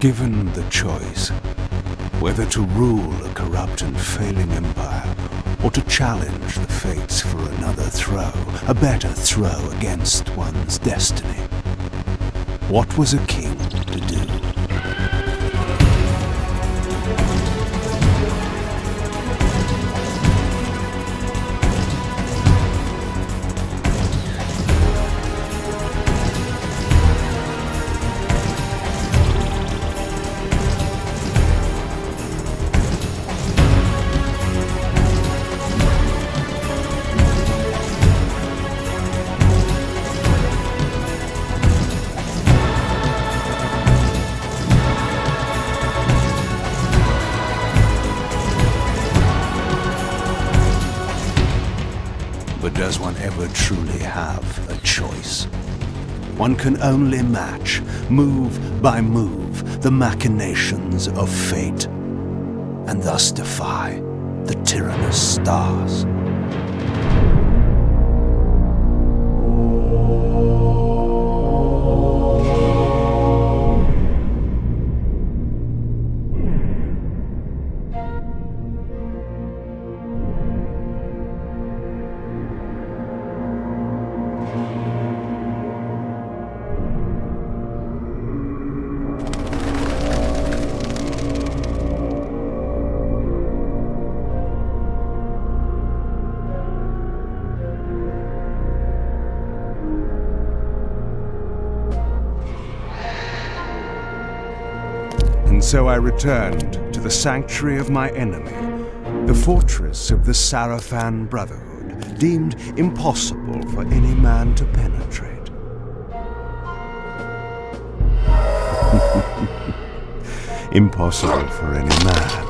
Given the choice, whether to rule a corrupt and failing empire, or to challenge the fates for another throw, a better throw against one's destiny. What was a king to do? Can only match, move by move, the machinations of fate, and thus defy the tyrannous stars. So I returned to the sanctuary of my enemy, the fortress of the Sarafan Brotherhood, deemed impossible for any man to penetrate. impossible for any man.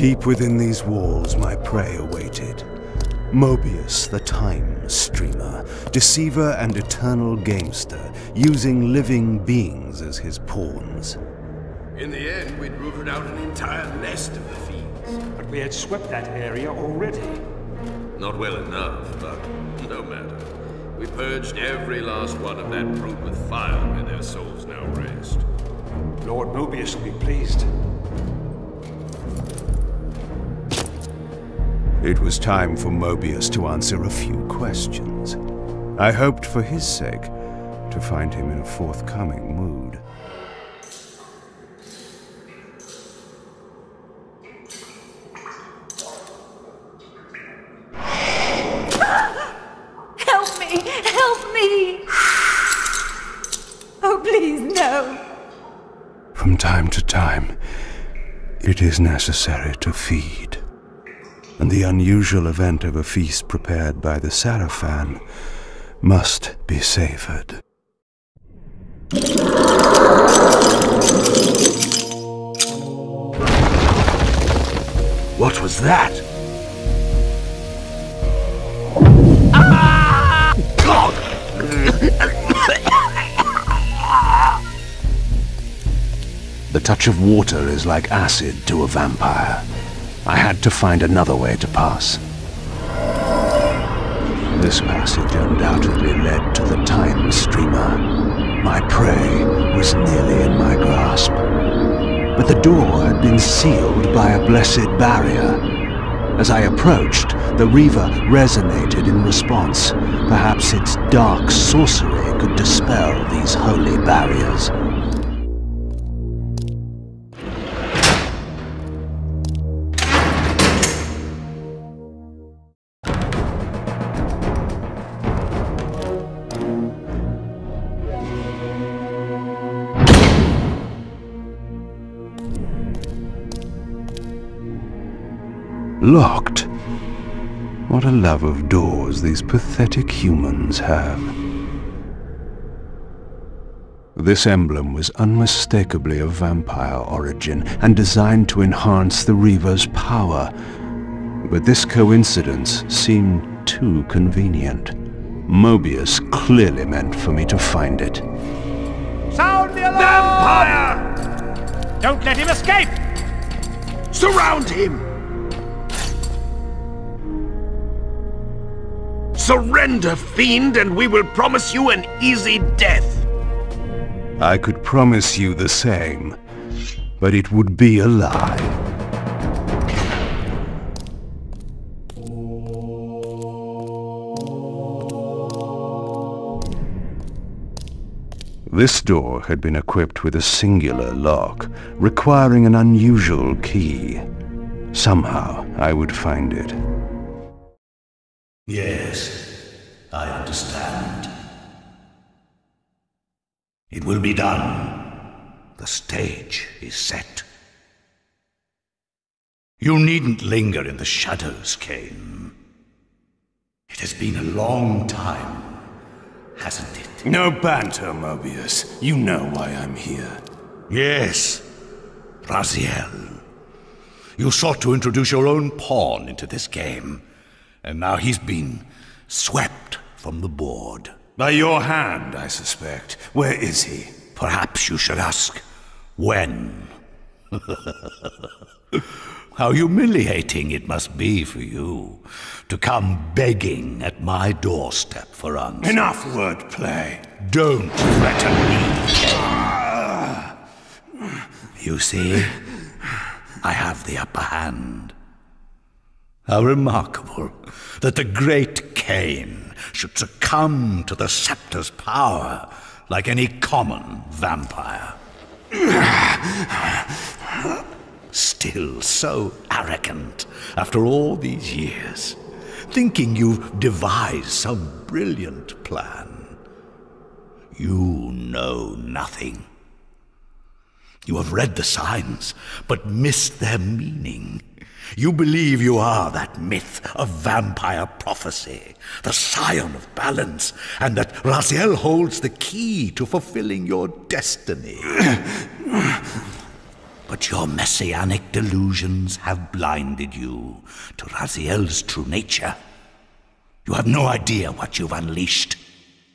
Deep within these walls, my prey awaited. Moebius, the time streamer, deceiver and eternal gamester, using living beings as his pawns. In the end, we'd rooted out an entire nest of the fiends. But we had swept that area already. Not well enough, but no matter. We purged every last one of that brood with fire, and their souls now rest. Lord Moebius will be pleased. It was time for Moebius to answer a few questions. I hoped for his sake to find him in a forthcoming mood. Help me! Help me! Oh, please, no! From time to time, it is necessary to feed. And the unusual event of a feast prepared by the Sarafan must be savored. What was that? The touch of water is like acid to a vampire. I had to find another way to pass. This passage undoubtedly led to the time streamer. My prey was nearly in my grasp. But the door had been sealed by a blessed barrier. As I approached, the Reaver resonated in response. Perhaps its dark sorcery could dispel these holy barriers. Locked. What a love of doors these pathetic humans have. This emblem was unmistakably of vampire origin and designed to enhance the Reaver's power. But this coincidence seemed too convenient. Moebius clearly meant for me to find it. Sound the alarm! Vampire! Don't let him escape! Surround him! Surrender, fiend, and we will promise you an easy death. I could promise you the same, but it would be a lie. This door had been equipped with a singular lock, requiring an unusual key. Somehow I would find it. Yes, I understand. It will be done. The stage is set. You needn't linger in the shadows, Kain. It has been a long time, hasn't it? No banter, Moebius. You know why I'm here. Yes, Raziel. You sought to introduce your own pawn into this game, and now he's been swept from the board. By your hand, I suspect. Where is he? Perhaps you should ask, when? How humiliating it must be for you to come begging at my doorstep for answers. Enough wordplay. Don't threaten me, You see, I have the upper hand. How remarkable that the great Kain should succumb to the scepter's power like any common vampire. Still so arrogant after all these years, thinking you've devised some brilliant plan. You know nothing. You have read the signs, but missed their meaning. You believe you are that myth of vampire prophecy, the scion of balance, and that Raziel holds the key to fulfilling your destiny. but your messianic delusions have blinded you to Raziel's true nature. You have no idea what you've unleashed.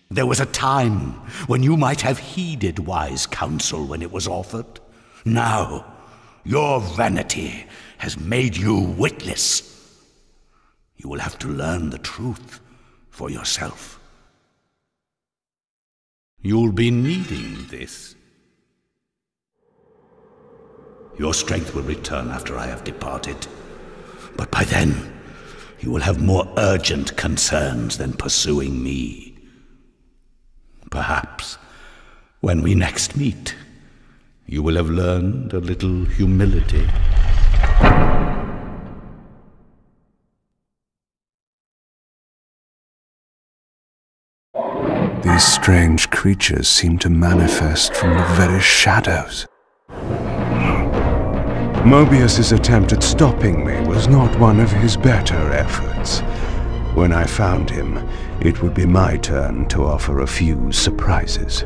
There was a time when you might have heeded wise counsel when it was offered. Now, your vanity has made you witless. You will have to learn the truth for yourself. You'll be needing this. Your strength will return after I have departed. But by then, you will have more urgent concerns than pursuing me. Perhaps, when we next meet, you will have learned a little humility. These strange creatures seem to manifest from the very shadows. Moebius's attempt at stopping me was not one of his better efforts. When I found him, it would be my turn to offer a few surprises.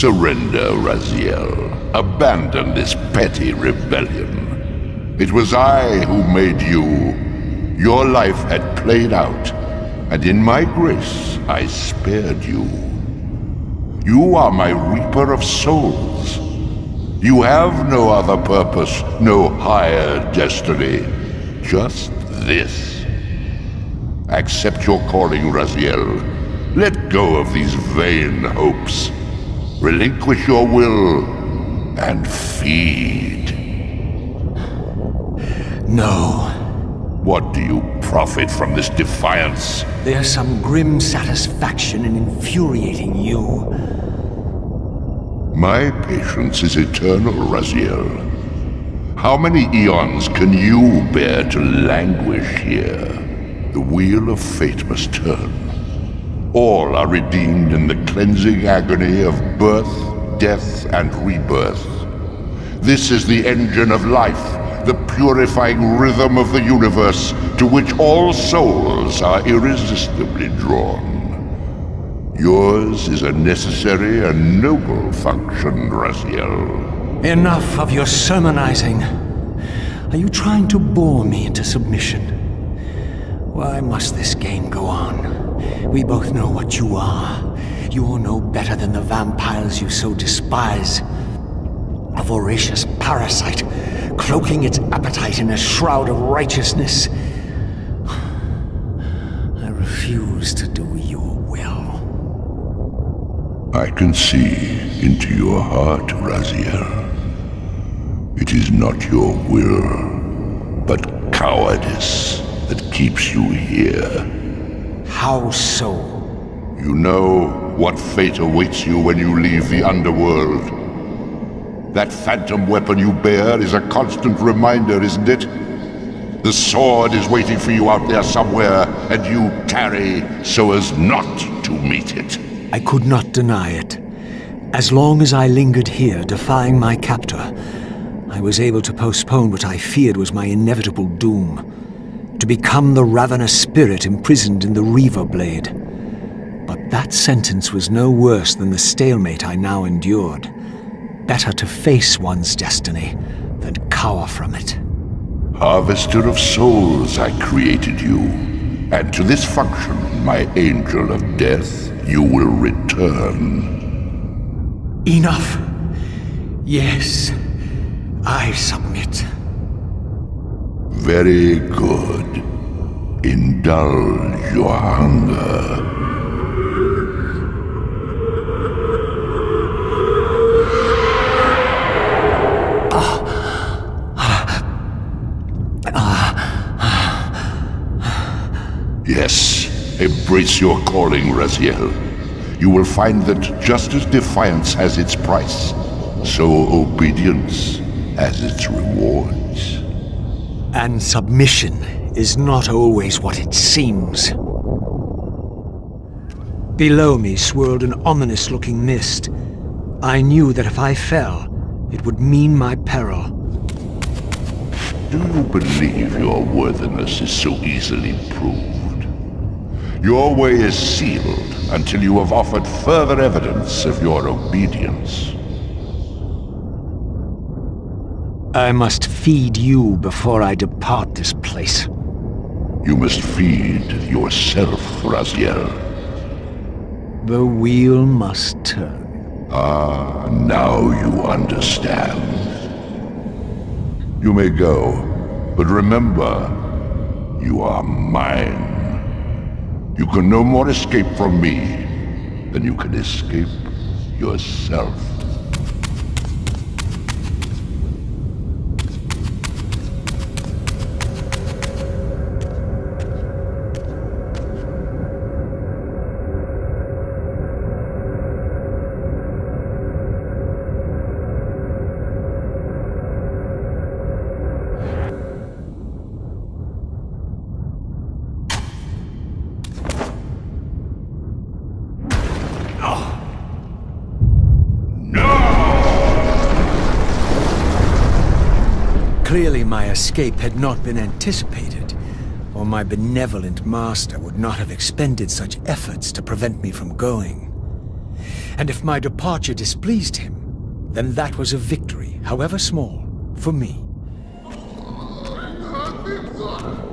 Surrender, Raziel. Abandon this petty rebellion. It was I who made you. Your life had played out, and in my grace I spared you. You are my reaper of souls. You have no other purpose, no higher destiny. Just this. Accept your calling, Raziel. Let go of these vain hopes. Relinquish your will and feed. No. What do you profit from this defiance? There's some grim satisfaction in infuriating you. My patience is eternal, Raziel. How many eons can you bear to languish here? The wheel of fate must turn. All are redeemed in the cleansing agony of birth, death, and rebirth. This is the engine of life, the purifying rhythm of the universe to which all souls are irresistibly drawn. Yours is a necessary and noble function, Raziel. Enough of your sermonizing. Are you trying to bore me into submission? Why must this game go on? We both know what you are. You're no better than the vampires you so despise. A voracious parasite, cloaking its appetite in a shroud of righteousness. I refuse to do your will. I can see into your heart, Raziel. It is not your will, but cowardice that keeps you here. How so? You know what fate awaits you when you leave the underworld. That phantom weapon you bear is a constant reminder, isn't it? The sword is waiting for you out there somewhere, and you tarry so as not to meet it. I could not deny it. As long as I lingered here, defying my captor, I was able to postpone what I feared was my inevitable doom. To become the ravenous spirit imprisoned in the Reaver Blade. But that sentence was no worse than the stalemate I now endured. Better to face one's destiny than cower from it. Harvester of souls, I created you. And to this function, my angel of death, you will return. Enough. Yes, I submit. Very good. Indulge your hunger. Yes, embrace your calling, Raziel. You will find that just as defiance has its price, so obedience has its rewards. And submission is not always what it seems. Below me swirled an ominous-looking mist. I knew that if I fell, it would mean my peril. Do you believe your worthiness is so easily proved? Your way is sealed until you have offered further evidence of your obedience. I must feed you before I depart this place. You must feed yourself, Raziel. The wheel must turn. Ah, now you understand. You may go, but remember, you are mine. You can no more escape from me than you can escape yourself. Escape had not been anticipated, or my benevolent master would not have expended such efforts to prevent me from going. And if my departure displeased him, then that was a victory, however small, for me.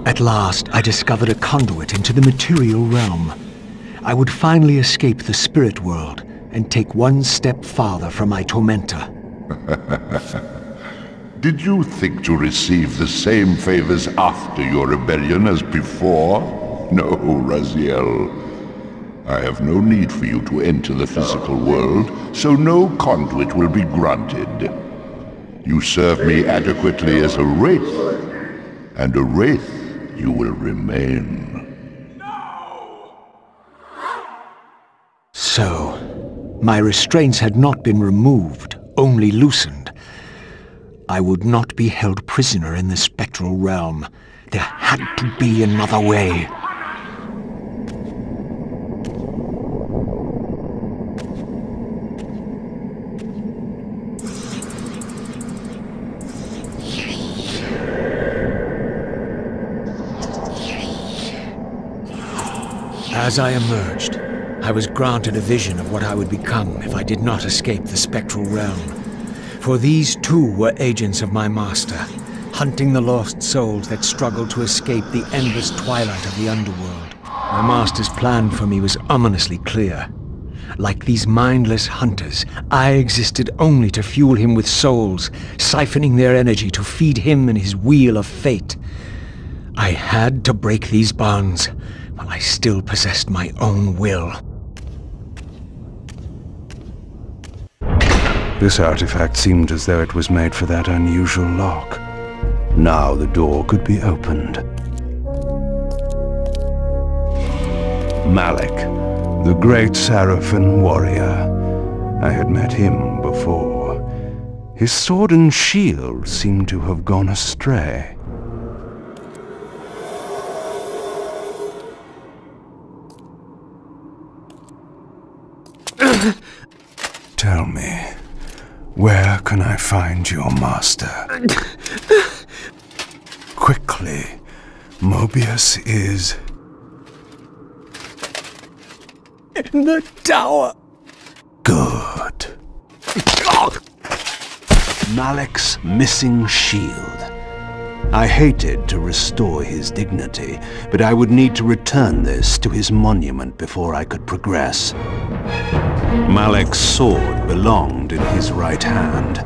At last, I discovered a conduit into the material realm. I would finally escape the spirit world and take one step farther from my tormentor. Did you think to receive the same favors after your rebellion as before? No, Raziel. I have no need for you to enter the physical world, so no conduit will be granted. You serve me adequately as a wraith, and a wraith you will remain. So, my restraints had not been removed, only loosened. I would not be held prisoner in the spectral realm. There had to be another way. As I emerged, I was granted a vision of what I would become if I did not escape the spectral realm. For these too were agents of my master, hunting the lost souls that struggled to escape the endless twilight of the underworld. My master's plan for me was ominously clear. Like these mindless hunters, I existed only to fuel him with souls, siphoning their energy to feed him and his wheel of fate. I had to break these bonds, while I still possessed my own will. This artifact seemed as though it was made for that unusual lock. Now the door could be opened. Malek, the great Sarafan warrior. I had met him before. His sword and shield seemed to have gone astray. Tell me, where can I find your master? Quickly, Moebius is... In the tower! Good. Malek's missing shield. I hated to restore his dignity, but I would need to return this to his monument before I could progress. Malek's sword belonged in his right hand.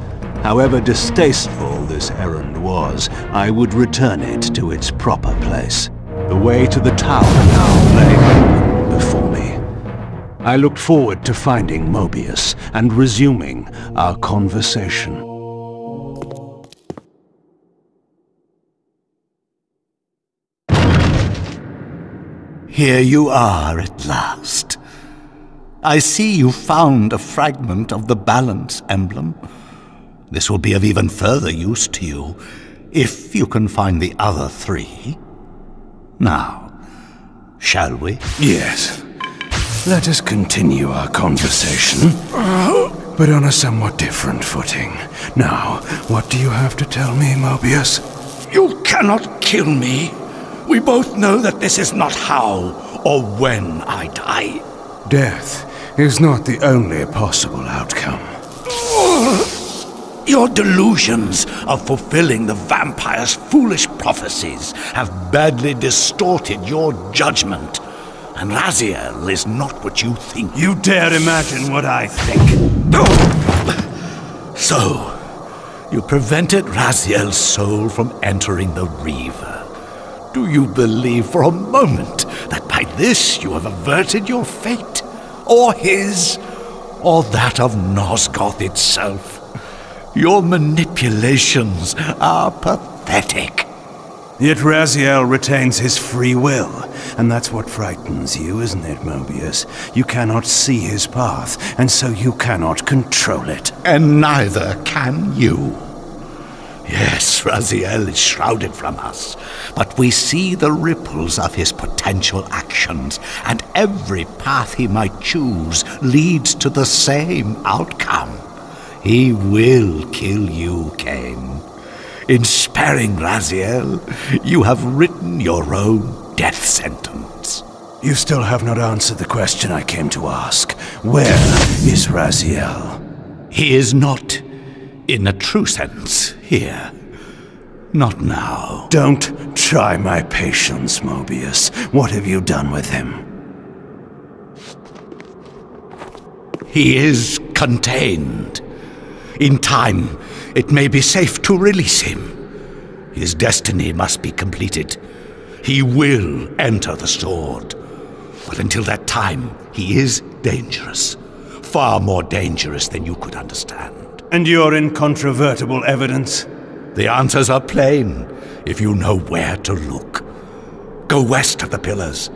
However distasteful this errand was, I would return it to its proper place. The way to the tower now lay before me. I looked forward to finding Moebius and resuming our conversation. Here you are at last. I see you found a fragment of the balance emblem. This will be of even further use to you, if you can find the other three. Now, shall we? Yes. Let us continue our conversation, but on a somewhat different footing. Now, what do you have to tell me, Moebius? You cannot kill me. We both know that this is not how or when I die. Death is not the only possible outcome. Your delusions of fulfilling the vampire's foolish prophecies have badly distorted your judgment. And Raziel is not what you think. You dare imagine what I think. So, you prevented Raziel's soul from entering the Reaver. Do you believe for a moment that by this you have averted your fate? Or his? Or that of Nosgoth itself? Your manipulations are pathetic. Yet Raziel retains his free will, and that's what frightens you, isn't it, Moebius? You cannot see his path, and so you cannot control it. And neither can you. Yes, Raziel is shrouded from us, but we see the ripples of his potential actions, and every path he might choose leads to the same outcome. He will kill you, Kain. In sparing Raziel, you have written your own death sentence. You still have not answered the question I came to ask. Where is Raziel? He is not, in a true sense, here. Not now. Don't try my patience, Moebius. What have you done with him? He is contained. In time, it may be safe to release him. His destiny must be completed. He will enter the sword. But until that time, he is dangerous. Far more dangerous than you could understand. And your incontrovertible evidence? The answers are plain if you know where to look. Go west of the pillars.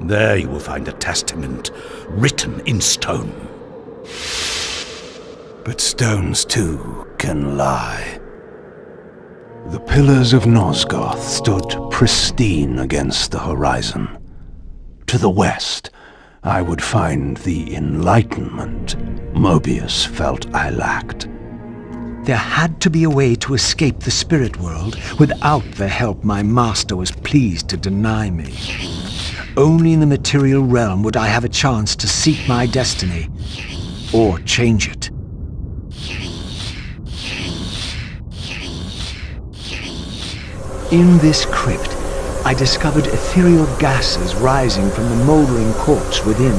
There you will find a testament written in stone. But stones too can lie. The pillars of Nosgoth stood pristine against the horizon. To the west, I would find the enlightenment Moebius felt I lacked. There had to be a way to escape the spirit world without the help my master was pleased to deny me. Only in the material realm would I have a chance to seek my destiny, or change it. In this crypt, I discovered ethereal gases rising from the mouldering corpse within.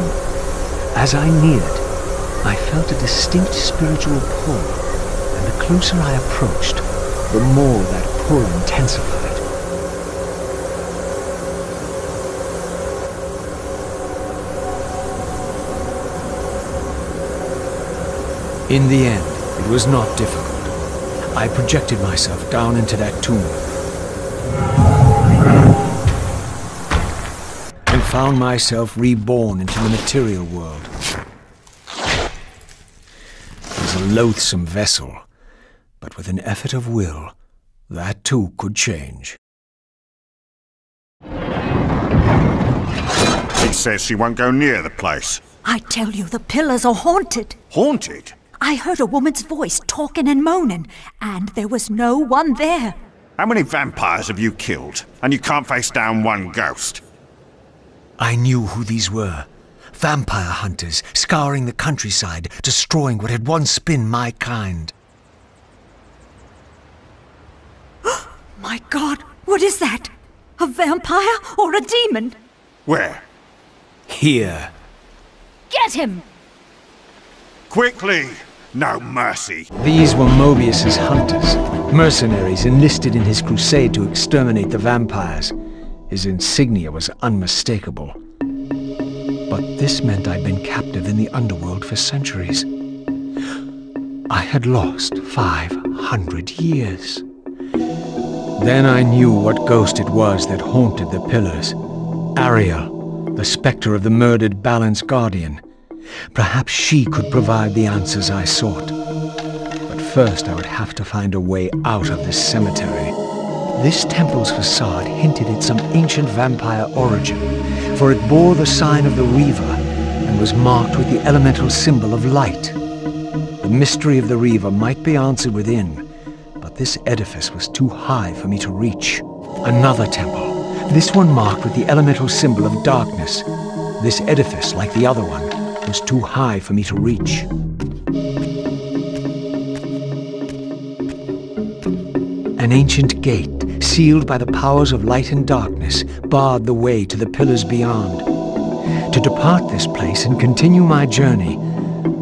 As I neared, I felt a distinct spiritual pull, and the closer I approached, the more that pull intensified. In the end, it was not difficult. I projected myself down into that tomb. Found myself reborn into the material world. It was a loathsome vessel, but with an effort of will, that too could change. He says she won't go near the place. I tell you, the pillars are haunted. Haunted? I heard a woman's voice talking and moaning, and there was no one there. How many vampires have you killed? And you can't face down one ghost? I knew who these were. Vampire hunters, scouring the countryside, destroying what had once been my kind. My God, what is that? A vampire or a demon? Where? Here. Get him! Quickly! No mercy. These were Moebius's hunters, mercenaries enlisted in his crusade to exterminate the vampires. His insignia was unmistakable. But this meant I'd been captive in the underworld for centuries. I had lost 500 years. Then I knew what ghost it was that haunted the pillars. Ariel, the specter of the murdered Balance Guardian. Perhaps she could provide the answers I sought. But first I would have to find a way out of this cemetery. This temple's facade hinted at some ancient vampire origin, for it bore the sign of the Reaver and was marked with the elemental symbol of light. The mystery of the Reaver might be answered within, but this edifice was too high for me to reach. Another temple, this one marked with the elemental symbol of darkness. This edifice, like the other one, was too high for me to reach. An ancient gate, sealed by the powers of light and darkness, barred the way to the pillars beyond. To depart this place and continue my journey,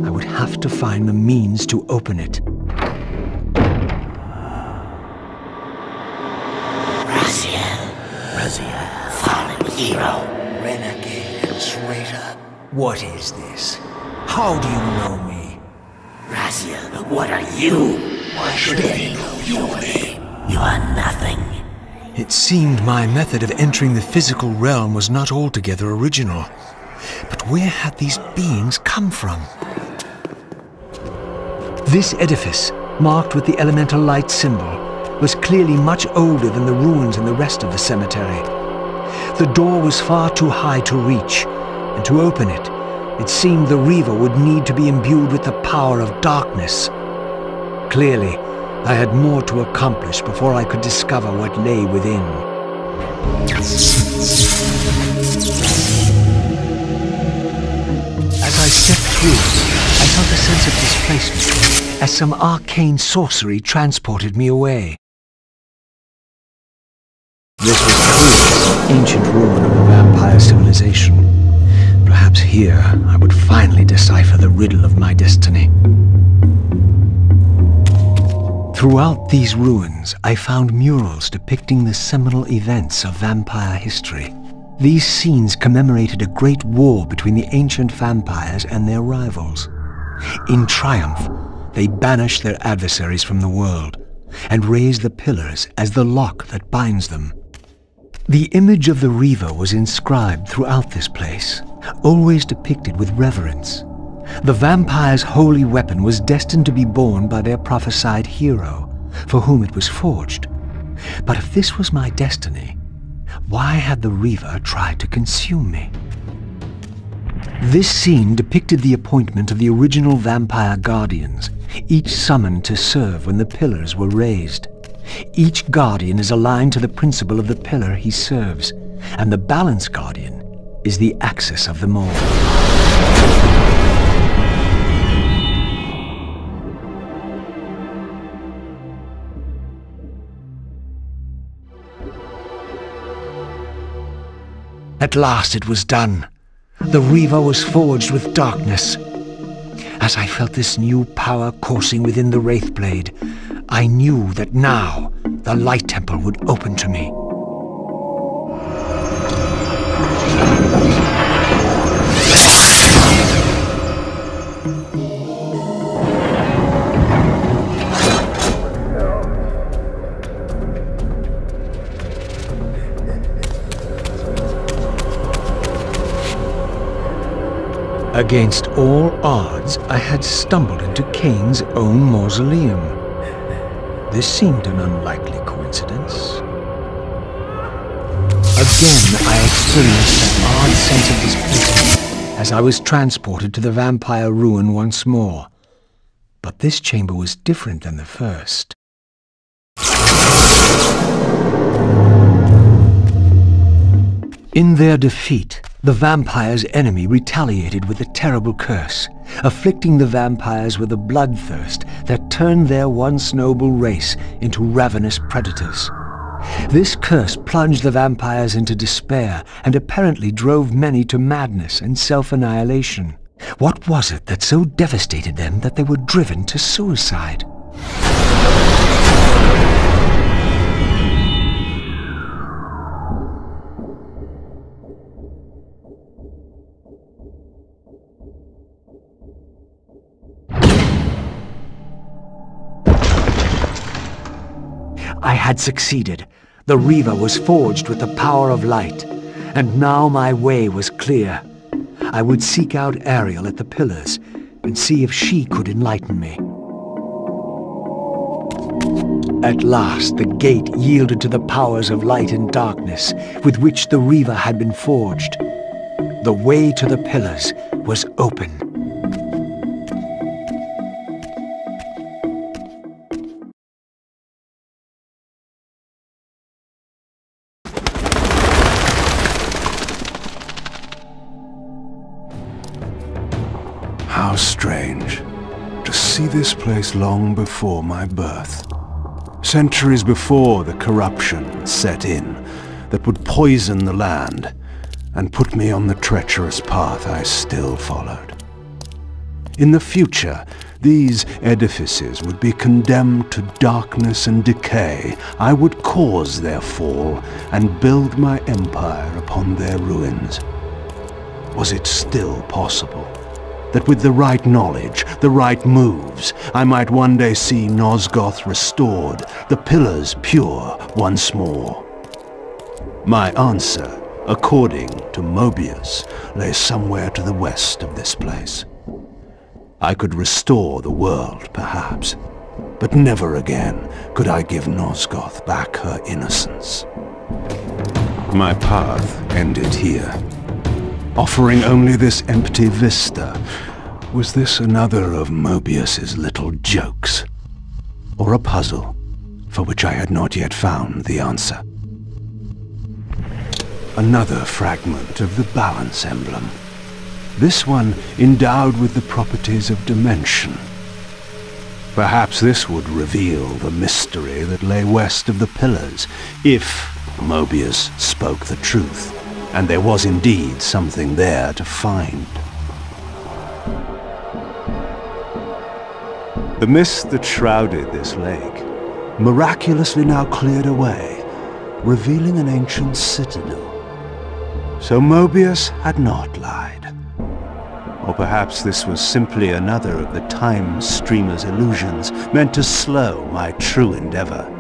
I would have to find the means to open it. Raziel. Raziel. Fallen hero. Renegade and traitor. What is this? How do you know me? Raziel, what are you? Why should they know your name? You are nothing. It seemed my method of entering the physical realm was not altogether original. But where had these beings come from? This edifice, marked with the elemental light symbol, was clearly much older than the ruins in the rest of the cemetery. The door was far too high to reach, and to open it, it seemed the Reaver would need to be imbued with the power of darkness. Clearly, I had more to accomplish before I could discover what lay within. As I stepped through, I felt a sense of displacement, as some arcane sorcery transported me away. This was clearly an ancient ruin of a vampire civilization. Perhaps here I would finally decipher the riddle of my destiny. Throughout these ruins, I found murals depicting the seminal events of vampire history. These scenes commemorated a great war between the ancient vampires and their rivals. In triumph, they banished their adversaries from the world and raised the pillars as the lock that binds them. The image of the Reaver was inscribed throughout this place, always depicted with reverence. The vampire's holy weapon was destined to be borne by their prophesied hero, for whom it was forged. But if this was my destiny, why had the Reaver tried to consume me? This scene depicted the appointment of the original vampire guardians, each summoned to serve when the pillars were raised. Each guardian is aligned to the principle of the pillar he serves, and the balance guardian is the axis of them all. At last it was done. The Reaver was forged with darkness. As I felt this new power coursing within the Wraithblade, I knew that now the Light Temple would open to me. Against all odds, I had stumbled into Kain's own mausoleum. This seemed an unlikely coincidence. Again, I experienced that odd sense of displacement as I was transported to the vampire ruin once more. But this chamber was different than the first. In their defeat, the vampire's enemy retaliated with a terrible curse, afflicting the vampires with a bloodthirst that turned their once noble race into ravenous predators. This curse plunged the vampires into despair and apparently drove many to madness and self-annihilation. What was it that so devastated them that they were driven to suicide? I had succeeded. The Reaver was forged with the power of light, and now my way was clear. I would seek out Ariel at the pillars and see if she could enlighten me. At last, the gate yielded to the powers of light and darkness with which the Reaver had been forged. The way to the pillars was open. This place long before my birth. Centuries before the corruption set in that would poison the land and put me on the treacherous path I still followed. In the future, these edifices would be condemned to darkness and decay. I would cause their fall and build my empire upon their ruins. Was it still possible that with the right knowledge, the right moves, I might one day see Nosgoth restored, the pillars pure once more? My answer, according to Moebius, lay somewhere to the west of this place. I could restore the world, perhaps, but never again could I give Nosgoth back her innocence. My path ended here, offering only this empty vista. Was this another of Moebius's little jokes? Or a puzzle for which I had not yet found the answer? Another fragment of the balance emblem. This one endowed with the properties of dimension. Perhaps this would reveal the mystery that lay west of the pillars, if Moebius spoke the truth, and there was indeed something there to find. The mist that shrouded this lake miraculously now cleared away, revealing an ancient citadel. So Moebius had not lied. Or perhaps this was simply another of the time streamer's illusions meant to slow my true endeavor.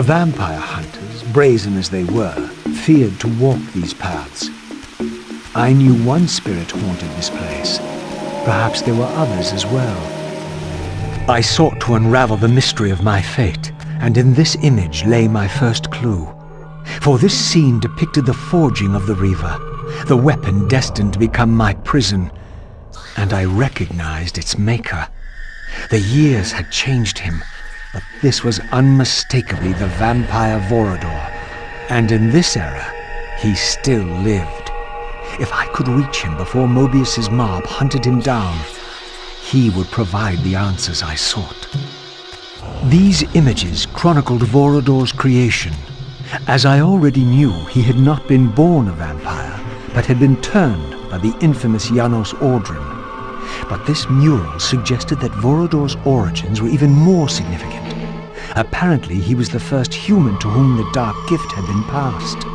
The vampire hunters, brazen as they were, feared to walk these paths. I knew one spirit haunted this place. Perhaps there were others as well. I sought to unravel the mystery of my fate, and in this image lay my first clue. For this scene depicted the forging of the Reaver, the weapon destined to become my prison, and I recognized its maker. The years had changed him, but this was unmistakably the vampire Vorador, and in this era, he still lived. If I could reach him before Moebius's mob hunted him down, he would provide the answers I sought. These images chronicled Vorador's creation. As I already knew, he had not been born a vampire, but had been turned by the infamous Janos Audron. But this mural suggested that Vorador's origins were even more significant. Apparently, he was the first human to whom the dark gift had been passed.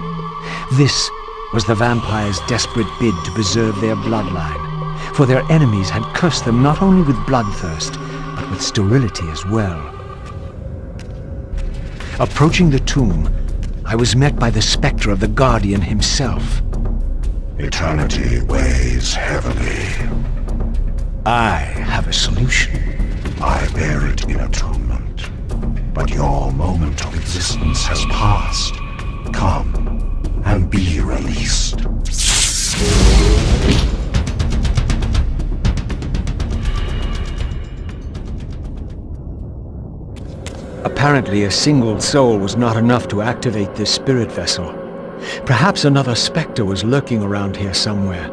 This was the vampires' desperate bid to preserve their bloodline, for their enemies had cursed them not only with bloodthirst, but with sterility as well. Approaching the tomb, I was met by the specter of the Guardian himself. Eternity weighs heavily. I have a solution. I bear it in atonement. But your moment of existence has passed. Come and be released. Apparently, a single soul was not enough to activate this spirit vessel. Perhaps another specter was lurking around here somewhere.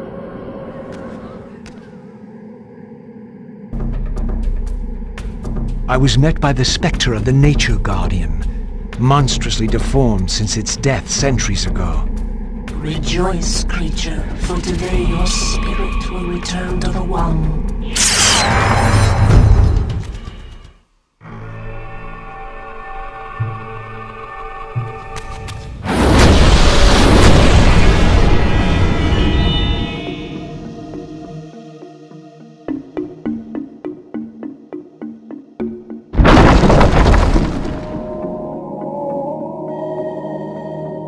I was met by the specter of the Nature Guardian, monstrously deformed since its death centuries ago. Rejoice, creature, for today your spirit will return to the One.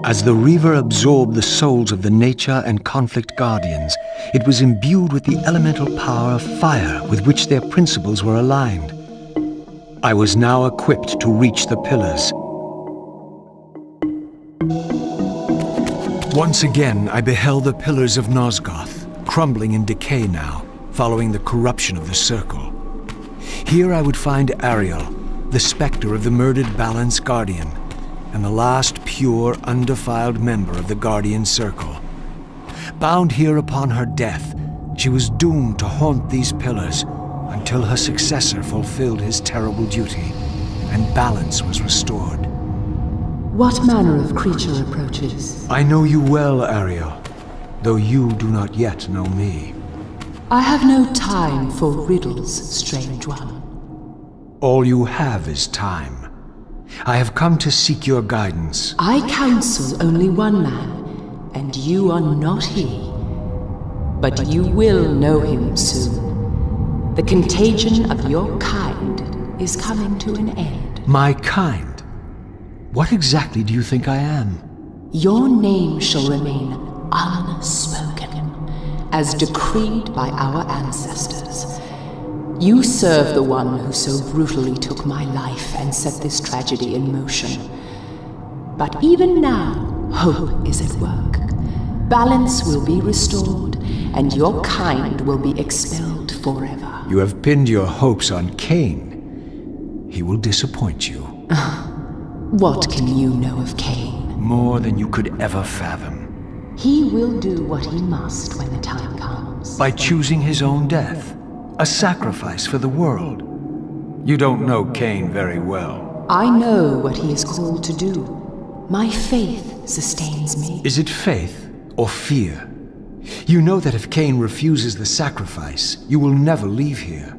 As the Reaver absorbed the souls of the Nature and Conflict Guardians, it was imbued with the elemental power of fire with which their principles were aligned. I was now equipped to reach the pillars. Once again, I beheld the pillars of Nosgoth, crumbling in decay now, following the corruption of the Circle. Here I would find Ariel, the specter of the murdered Balance Guardian, and the last pure, undefiled member of the Guardian Circle. Bound here upon her death, she was doomed to haunt these pillars until her successor fulfilled his terrible duty, and balance was restored. What manner of creature approaches? I know you well, Ariel, though you do not yet know me. I have no time for riddles, strange one. All you have is time. I have come to seek your guidance. I counsel only one man, and you are not he. But you will know him soon. The contagion of your kind is coming to an end. My kind? What exactly do you think I am? Your name shall remain unspoken, as decreed by our ancestors. You serve the one who so brutally took my life and set this tragedy in motion. But even now, hope is at work. Balance will be restored, and your kind will be expelled forever. You have pinned your hopes on Kain. He will disappoint you. what can you know of Kain? More than you could ever fathom. He will do what he must when the time comes. By choosing his own death a sacrifice for the world. You don't know Kain very well. I know what he is called to do. My faith sustains me. Is it faith or fear? You know that if Kain refuses the sacrifice, you will never leave here.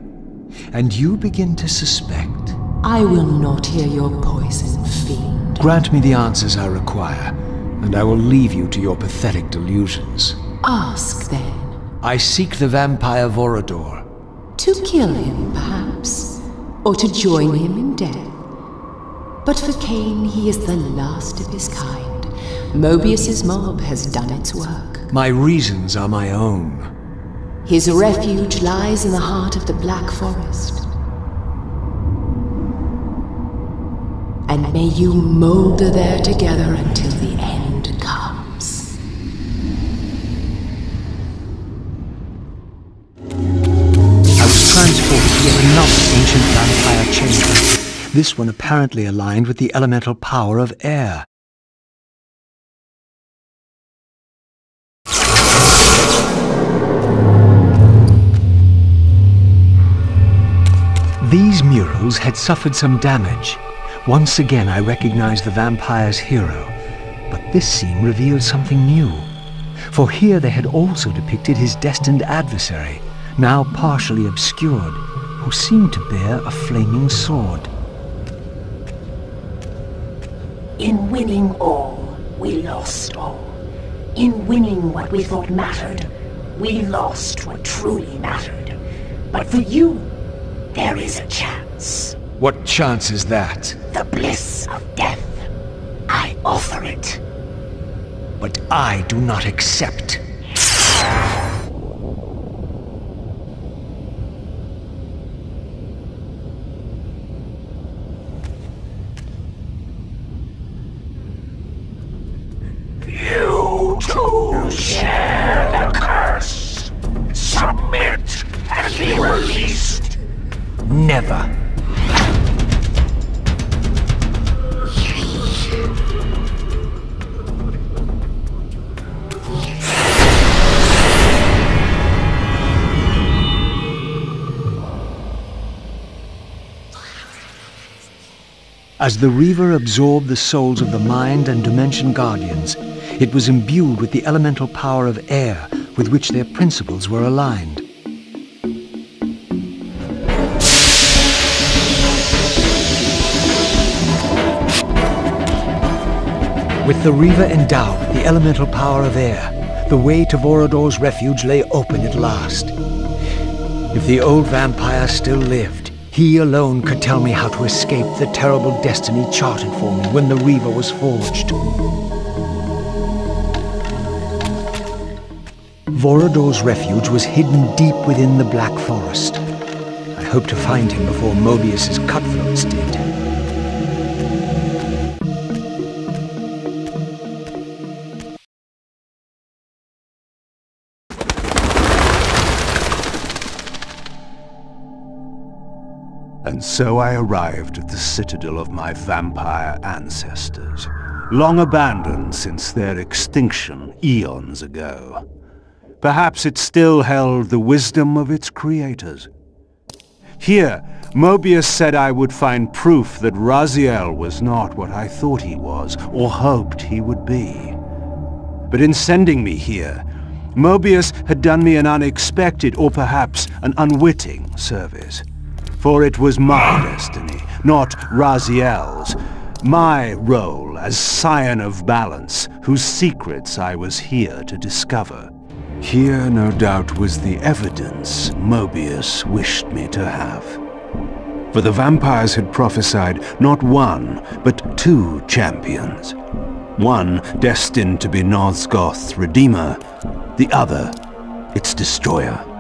And you begin to suspect. I will not hear your poison, fiend. Grant me the answers I require, and I will leave you to your pathetic delusions. Ask, then. I seek the vampire Vorador. To kill him, perhaps, or to join him in death. But for Kain, he is the last of his kind. Moebius's mob has done its work. My reasons are my own. His refuge lies in the heart of the Black Forest. And may you molder there together until this one apparently aligned with the elemental power of air. These murals had suffered some damage. Once again I recognized the vampire's hero, but this scene revealed something new. For here they had also depicted his destined adversary, now partially obscured, who seemed to bear a flaming sword. In winning all, we lost all. In winning what we thought mattered, we lost what truly mattered. But for you, there is a chance. What chance is that? The bliss of death. I offer it. But I do not accept. As the Reaver absorbed the souls of the Mind and Dimension Guardians, it was imbued with the elemental power of air with which their principles were aligned. With the Reaver endowed with the elemental power of air, the way to Vorador's refuge lay open at last. If the old vampire still lived, he alone could tell me how to escape the terrible destiny charted for me when the Reaver was forged. Vorador's refuge was hidden deep within the Black Forest. I hoped to find him before Moebius's cutthroats did. And so I arrived at the citadel of my vampire ancestors, long abandoned since their extinction eons ago. Perhaps it still held the wisdom of its creators. Here, Moebius said I would find proof that Raziel was not what I thought he was, or hoped he would be. But in sending me here, Moebius had done me an unexpected, or perhaps an unwitting, service. For it was my destiny, not Raziel's, my role as Scion of Balance, whose secrets I was here to discover. Here, no doubt, was the evidence Moebius wished me to have. For the vampires had prophesied not one, but two champions. One destined to be Nosgoth's redeemer, the other its destroyer.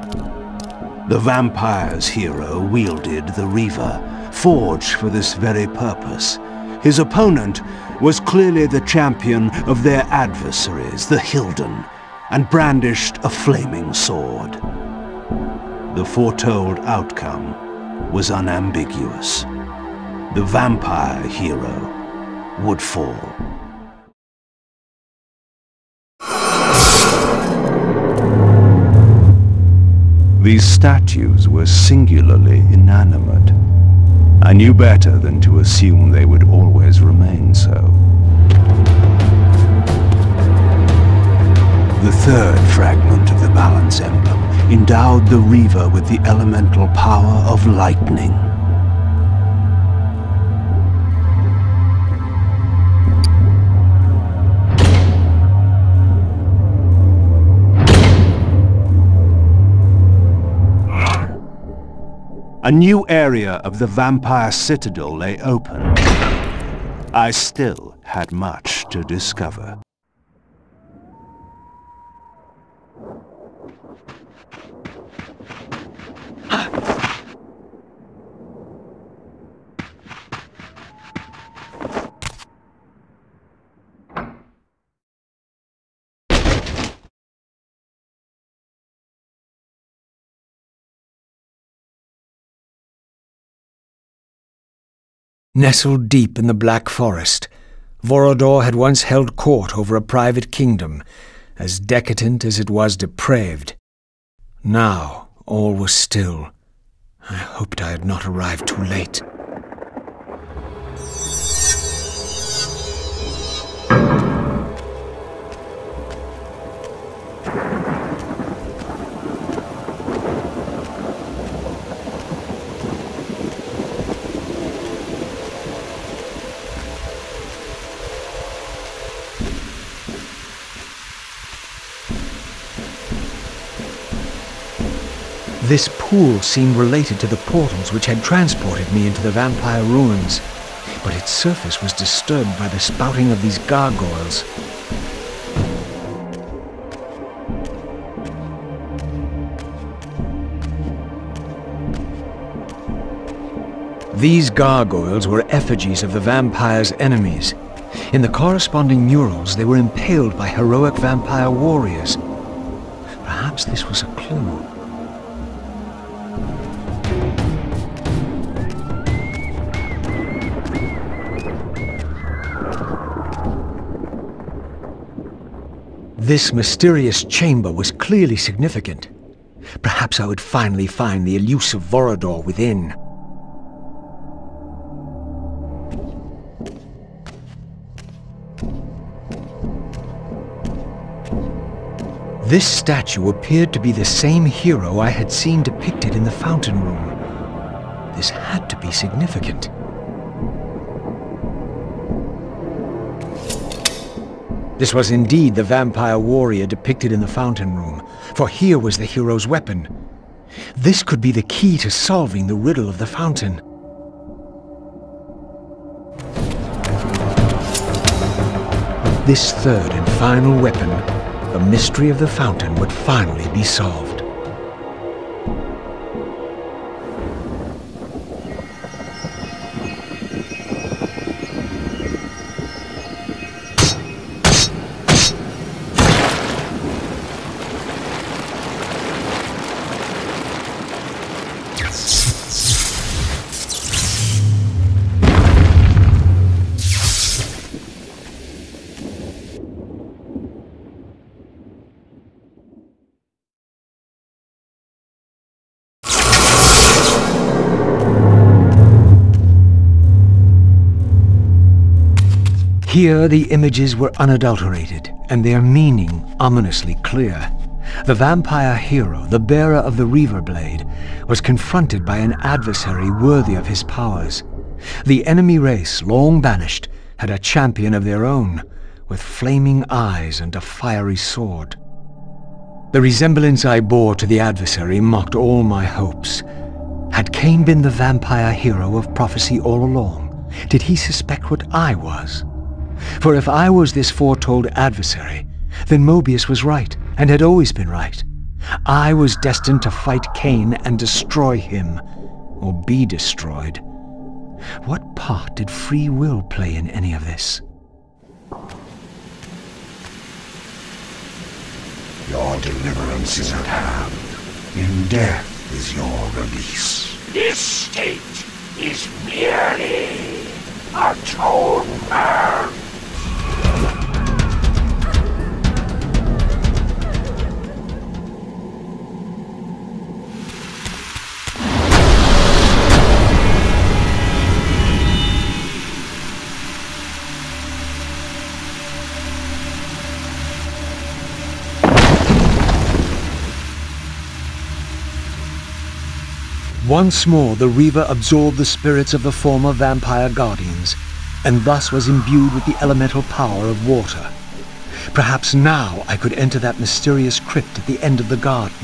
The vampire's hero wielded the Reaver, forged for this very purpose. His opponent was clearly the champion of their adversaries, the Hylden, and brandished a flaming sword. The foretold outcome was unambiguous. The vampire hero would fall. These statues were singularly inanimate. I knew better than to assume they would always remain so. The third fragment of the Balance Emblem endowed the Reaver with the elemental power of lightning. A new area of the vampire citadel lay open. I still had much to discover. Nestled deep in the Black Forest, Vorador had once held court over a private kingdom, as decadent as it was depraved. Now all was still. I hoped I had not arrived too late. This pool seemed related to the portals which had transported me into the vampire ruins, but its surface was disturbed by the spouting of these gargoyles. These gargoyles were effigies of the vampire's enemies. In the corresponding murals, they were impaled by heroic vampire warriors. Perhaps this was a clue. This mysterious chamber was clearly significant. Perhaps I would finally find the elusive Vorador within. This statue appeared to be the same hero I had seen depicted in the fountain room. This had to be significant. This was indeed the vampire warrior depicted in the fountain room, for here was the hero's weapon. This could be the key to solving the riddle of the fountain. With this third and final weapon, the mystery of the fountain would finally be solved. Here the images were unadulterated, and their meaning ominously clear. The vampire hero, the bearer of the Reaver Blade, was confronted by an adversary worthy of his powers. The enemy race, long banished, had a champion of their own, with flaming eyes and a fiery sword. The resemblance I bore to the adversary mocked all my hopes. Had Kain been the vampire hero of prophecy all along? Did he suspect what I was? For if I was this foretold adversary, then Moebius was right, and had always been right. I was destined to fight Kain and destroy him, or be destroyed. What part did free will play in any of this? Your deliverance is at hand. In death is your release. This state is merely a atonement. Once more the Reaver absorbed the spirits of the former vampire guardians, and thus was imbued with the elemental power of water. Perhaps now I could enter that mysterious crypt at the end of the garden.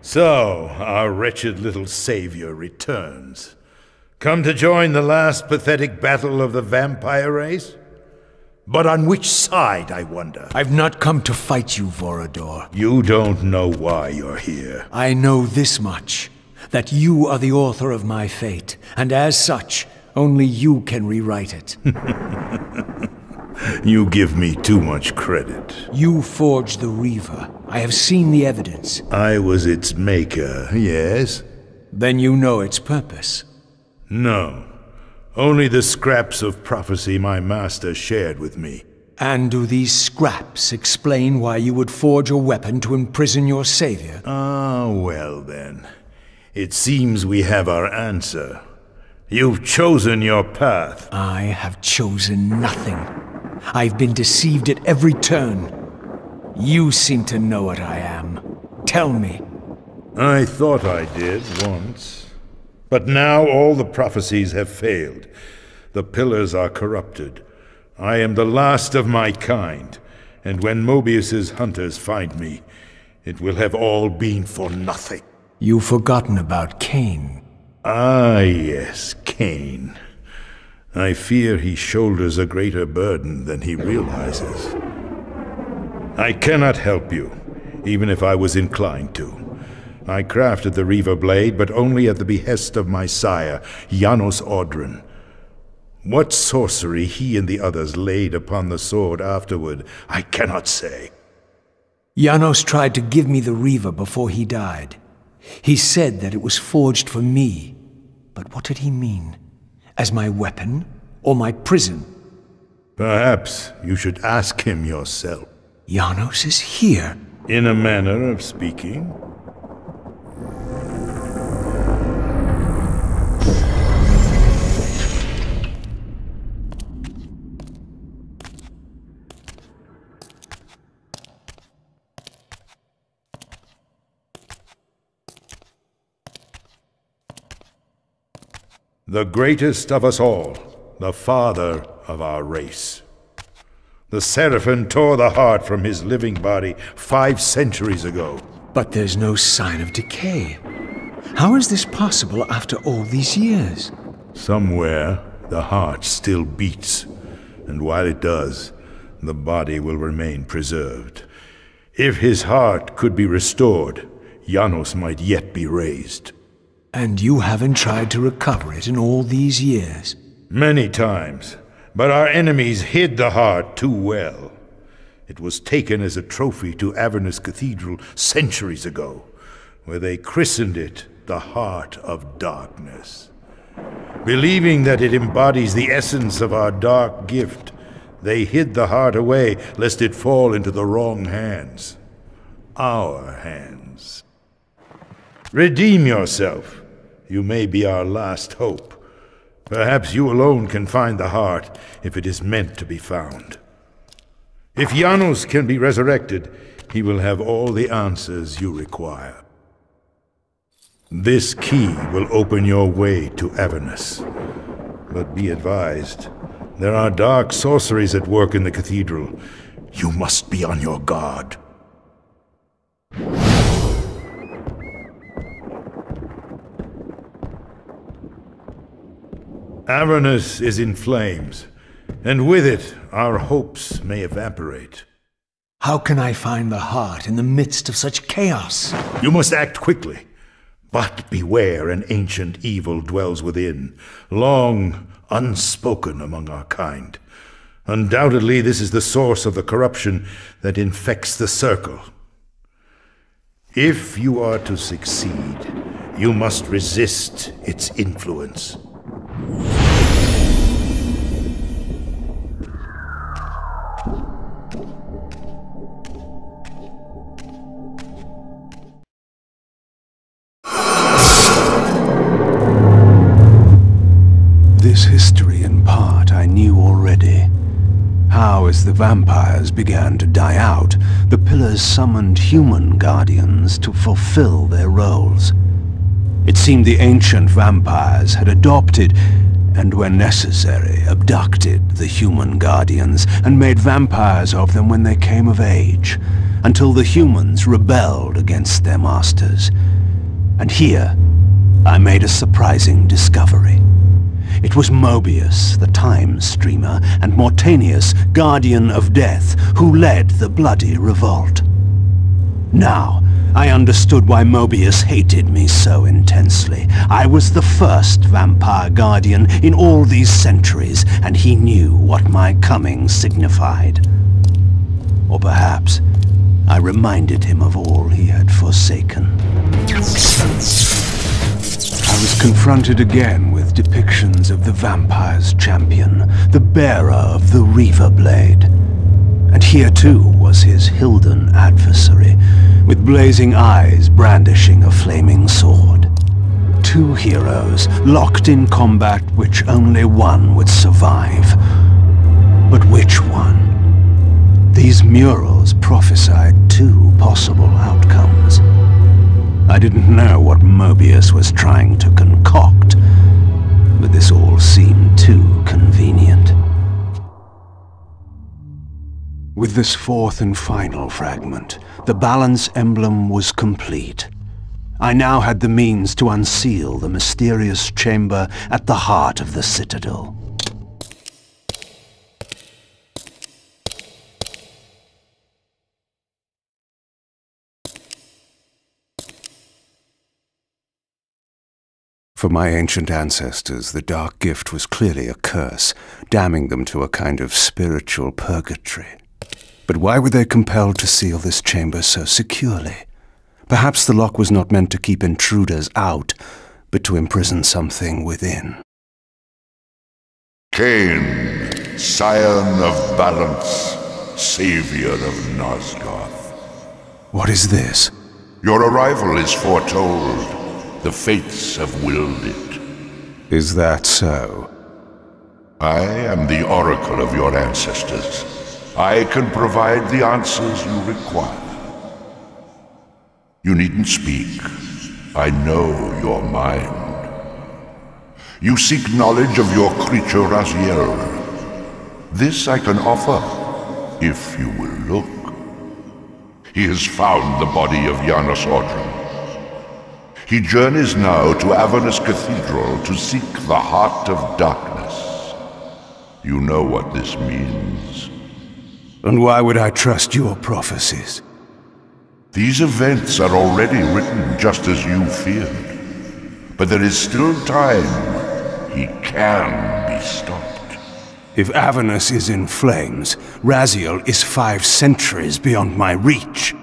So, our wretched little savior returns. Come to join the last pathetic battle of the vampire race? But on which side, I wonder? I've not come to fight you, Vorador. You don't know why you're here. I know this much, that you are the author of my fate, and as such, only you can rewrite it. You give me too much credit. You forged the Reaver. I have seen the evidence. I was its maker, yes? Then you know its purpose. No. Only the scraps of prophecy my master shared with me. And do these scraps explain why you would forge a weapon to imprison your savior? Ah, well then. It seems we have our answer. You've chosen your path. I have chosen nothing. I've been deceived at every turn. You seem to know what I am. Tell me. I thought I did once. But now all the prophecies have failed. The pillars are corrupted. I am the last of my kind, and when Moebius's hunters find me, it will have all been for nothing. You've forgotten about Kain. Ah, yes, Kain. I fear he shoulders a greater burden than he realizes. I cannot help you, even if I was inclined to. I crafted the Reaver blade, but only at the behest of my sire, Janos Audron. What sorcery he and the others laid upon the sword afterward, I cannot say. Janos tried to give me the Reaver before he died. He said that it was forged for me. But what did he mean? As my weapon or my prison? Perhaps you should ask him yourself. Janos is here. In a manner of speaking. The greatest of us all, the father of our race. The Seraphim tore the heart from his living body five centuries ago. But there's no sign of decay. How is this possible after all these years? Somewhere, the heart still beats, and while it does, the body will remain preserved. If his heart could be restored, Janos might yet be raised. And you haven't tried to recover it in all these years? Many times. But our enemies hid the heart too well. It was taken as a trophy to Avernus Cathedral centuries ago, where they christened it the Heart of Darkness. Believing that it embodies the essence of our dark gift, they hid the heart away lest it fall into the wrong hands. Our hands. Redeem yourself. You may be our last hope. Perhaps you alone can find the heart if it is meant to be found. If Janos can be resurrected, he will have all the answers you require. This key will open your way to Avernus. But be advised, there are dark sorceries at work in the cathedral. You must be on your guard. Avernus is in flames, and with it our hopes may evaporate. How can I find the heart in the midst of such chaos? You must act quickly. But beware an ancient evil dwells within, long unspoken among our kind. Undoubtedly this is the source of the corruption that infects the circle. If you are to succeed, you must resist its influence. This history in part I knew already. How as the vampires began to die out, the pillars summoned human guardians to fulfill their roles. It seemed the ancient vampires had adopted, and when necessary, abducted the human guardians and made vampires of them when they came of age, until the humans rebelled against their masters. And here, I made a surprising discovery. It was Moebius, the Time Streamer, and Mortanius, Guardian of Death, who led the bloody revolt. Now, I understood why Moebius hated me so intensely. I was the first vampire guardian in all these centuries, and he knew what my coming signified. Or perhaps I reminded him of all he had forsaken. I was confronted again with depictions of the vampire's champion, the bearer of the Reaver Blade. And here too was his Hylden adversary, with blazing eyes brandishing a flaming sword. Two heroes, locked in combat which only one would survive. But which one? These murals prophesied two possible outcomes. I didn't know what Moebius was trying to concoct, but this all seemed too With this fourth and final fragment, the balance emblem was complete. I now had the means to unseal the mysterious chamber at the heart of the Citadel. For my ancient ancestors, the Dark Gift was clearly a curse, damning them to a kind of spiritual purgatory. But why were they compelled to seal this chamber so securely? Perhaps the lock was not meant to keep intruders out, but to imprison something within. Kain, scion of balance, savior of Nosgoth. What is this? Your arrival is foretold. The fates have willed it. Is that so? I am the oracle of your ancestors. I can provide the answers you require. You needn't speak. I know your mind. You seek knowledge of your creature Raziel. This I can offer, if you will look. He has found the body of Janos Audron. He journeys now to Avernus Cathedral to seek the Heart of Darkness. You know what this means. And why would I trust your prophecies? These events are already written just as you feared. But there is still time. He can be stopped. If Avernus is in flames, Raziel is five centuries beyond my reach.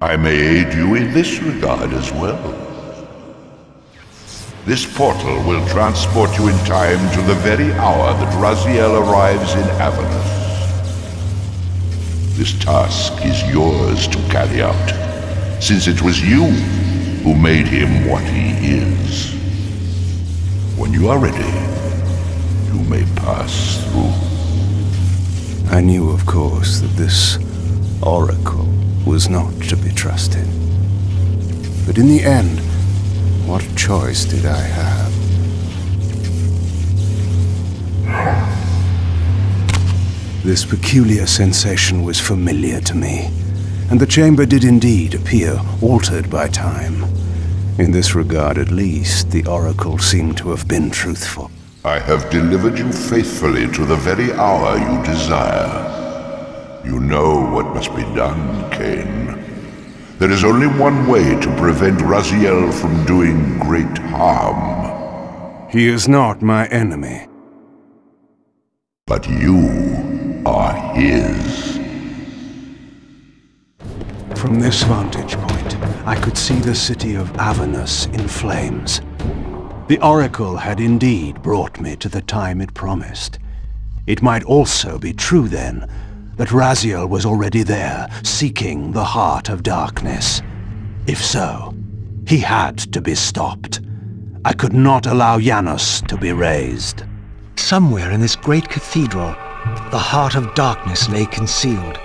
I may aid you in this regard as well. This portal will transport you in time to the very hour that Raziel arrives in Avernus. This task is yours to carry out, since it was you who made him what he is. When you are ready, you may pass through. I knew, of course, that this oracle was not to be trusted. But in the end, what choice did I have? This peculiar sensation was familiar to me, and the chamber did indeed appear altered by time. In this regard, at least, the Oracle seemed to have been truthful. I have delivered you faithfully to the very hour you desire. You know what must be done, Kain. There is only one way to prevent Raziel from doing great harm. He is not my enemy. But you are his. From this vantage point, I could see the city of Avernus in flames. The Oracle had indeed brought me to the time it promised. It might also be true, then, that Raziel was already there, seeking the heart of darkness. If so, he had to be stopped. I could not allow Janos to be raised. Somewhere in this great cathedral, the heart of darkness lay concealed.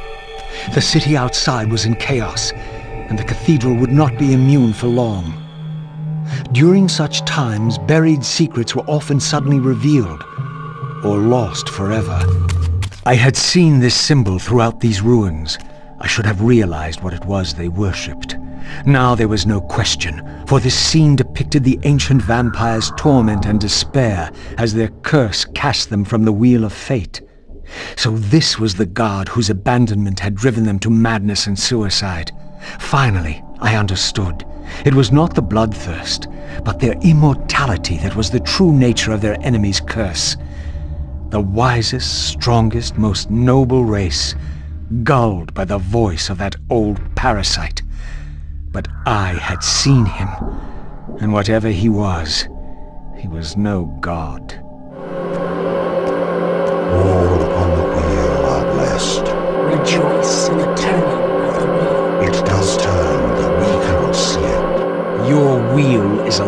The city outside was in chaos, and the cathedral would not be immune for long. During such times, buried secrets were often suddenly revealed, or lost forever. I had seen this symbol throughout these ruins. I should have realized what it was they worshipped. Now there was no question, for this scene depicted the ancient vampires' torment and despair as their curse cast them from the wheel of fate. So this was the god whose abandonment had driven them to madness and suicide. Finally, I understood. It was not the bloodthirst, but their immortality that was the true nature of their enemy's curse the wisest, strongest, most noble race, gulled by the voice of that old parasite. But I had seen him, and whatever he was, he was no god. Wheel is a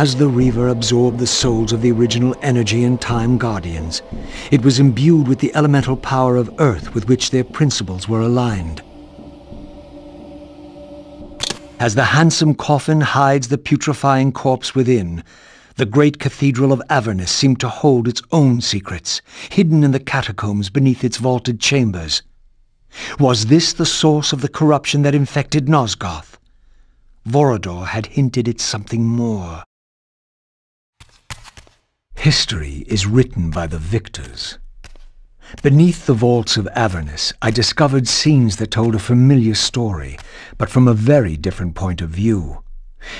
As the Reaver absorbed the souls of the original Energy and Time Guardians, it was imbued with the elemental power of Earth with which their principles were aligned. As the handsome coffin hides the putrefying corpse within, the great cathedral of Avernus seemed to hold its own secrets, hidden in the catacombs beneath its vaulted chambers. Was this the source of the corruption that infected Nosgoth? Vorador had hinted at something more. History is written by the victors. Beneath the vaults of Avernus, I discovered scenes that told a familiar story, but from a very different point of view.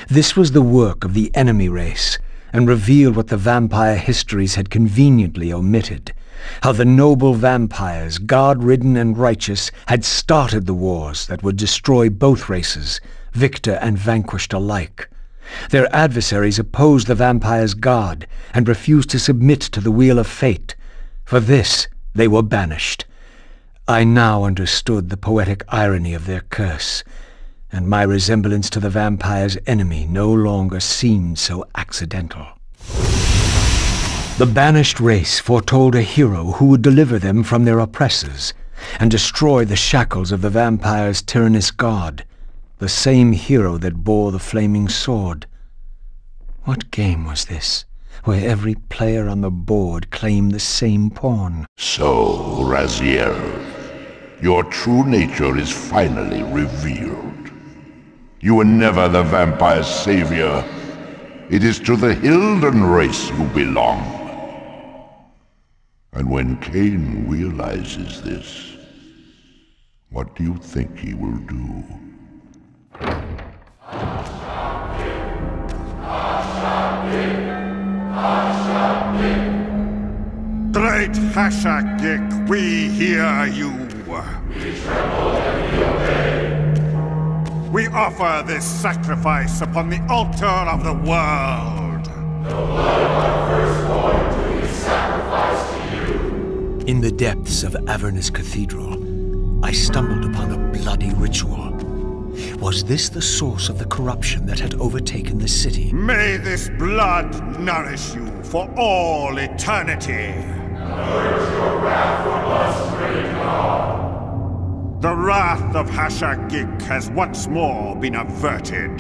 This was the work of the enemy race, and revealed what the vampire histories had conveniently omitted. How the noble vampires, god-ridden and righteous, had started the wars that would destroy both races, victor and vanquished alike. Their adversaries opposed the vampires' god and refused to submit to the wheel of fate. For this, they were banished. I now understood the poetic irony of their curse, and my resemblance to the vampire's enemy no longer seemed so accidental. The banished race foretold a hero who would deliver them from their oppressors and destroy the shackles of the vampire's tyrannous god, the same hero that bore the flaming sword. What game was this, where every player on the board claimed the same pawn? So, Raziel, your true nature is finally revealed. You were never the vampire's savior. It is to the Hylden race you belong. And when Kain realizes this, what do you think he will do? Great Hash'ak'gik, we hear you. We tremble and we obey. We offer this sacrifice upon the altar of the world. The blood of our firstborn do we sacrifice to you. In the depths of Avernus Cathedral, I stumbled upon a bloody ritual. Was this the source of the corruption that had overtaken the city? May this blood nourish you for all eternity. Purge your wrath from us, great God. The wrath of Hash'ak'gik has once more been averted.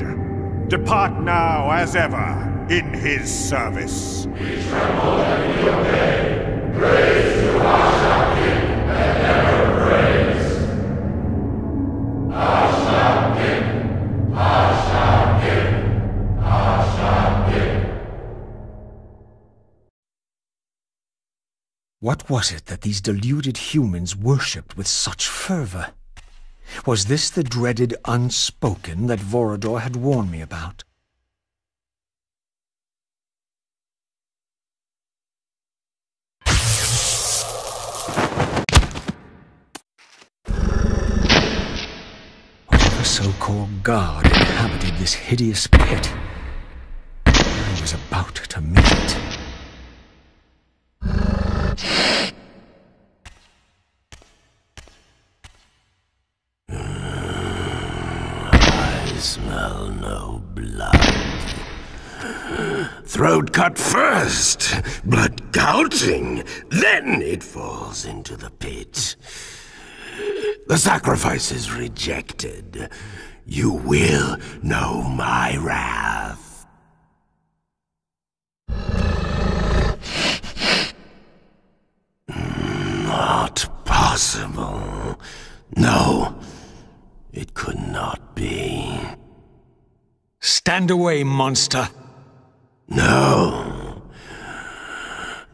Depart now as ever in his service. We tremble and we obey. Praise What was it that these deluded humans worshipped with such fervor? Was this the dreaded unspoken that Vorador had warned me about? Whatever so-called god inhabited this hideous pit, I was about to meet it. I smell no blood. Throat cut first, blood gouting, then it falls into the pit. The sacrifice is rejected. You will know my wrath. Not possible. No, it could not be. Stand away, monster! No.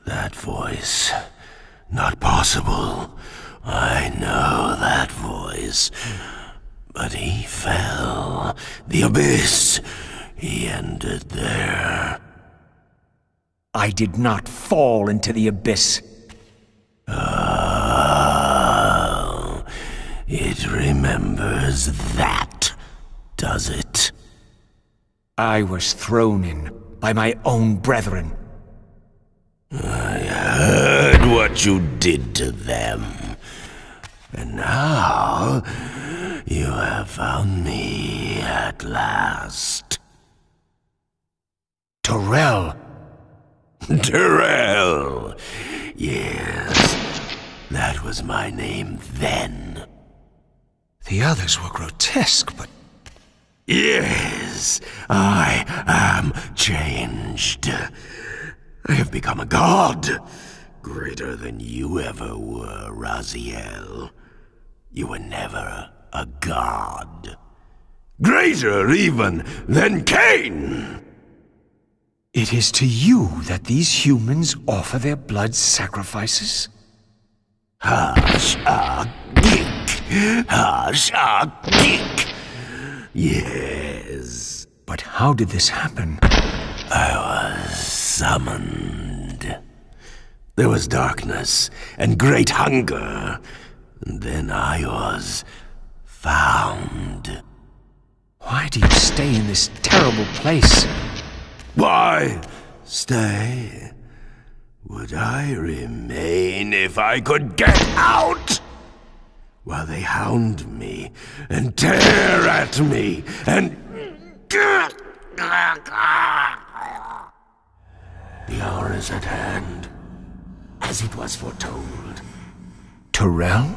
That voice. Not possible. I know that voice. But he fell. The abyss. He ended there. I did not fall into the abyss. Oh, it remembers that, does it? I was thrown in by my own brethren. I heard what you did to them. And now you have found me at last. Turel! Turel! Yes, that was my name then. The others were grotesque, but... Yes, I am changed. I have become a god. Greater than you ever were, Raziel. You were never a god. Greater even than Kain! It is to you that these humans offer their blood sacrifices? Ah, Hash'ak'gik! Yes. But how did this happen? I was summoned. There was darkness and great hunger. And then I was found. Why do you stay in this terrible place? Why stay? Would I remain if I could get out? While they hound me and tear at me and. The hour is at hand, as it was foretold. Turel?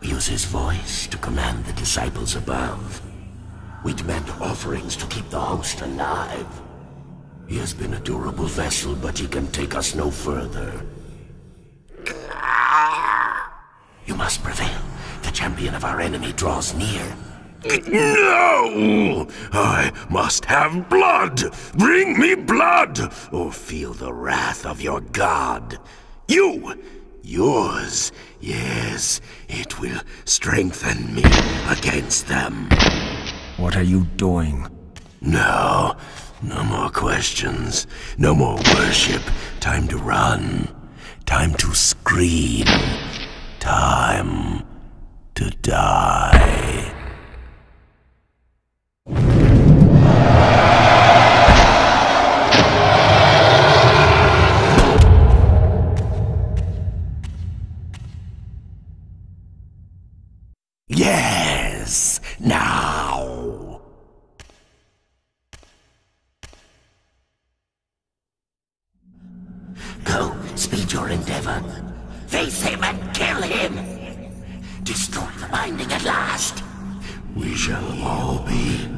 Use his voice to command the disciples above. We demand offerings to keep the host alive. He has been a durable vessel, but he can take us no further. You must prevail. The champion of our enemy draws near. No! I must have blood! Bring me blood! Or feel the wrath of your god. You! Yours! Yes, it will strengthen me against them. What are you doing? No, no more questions. No more worship. Time to run. Time to scream. Time to die. Yes, now. Go, speed your endeavor. Face him and binding at last. We shall all be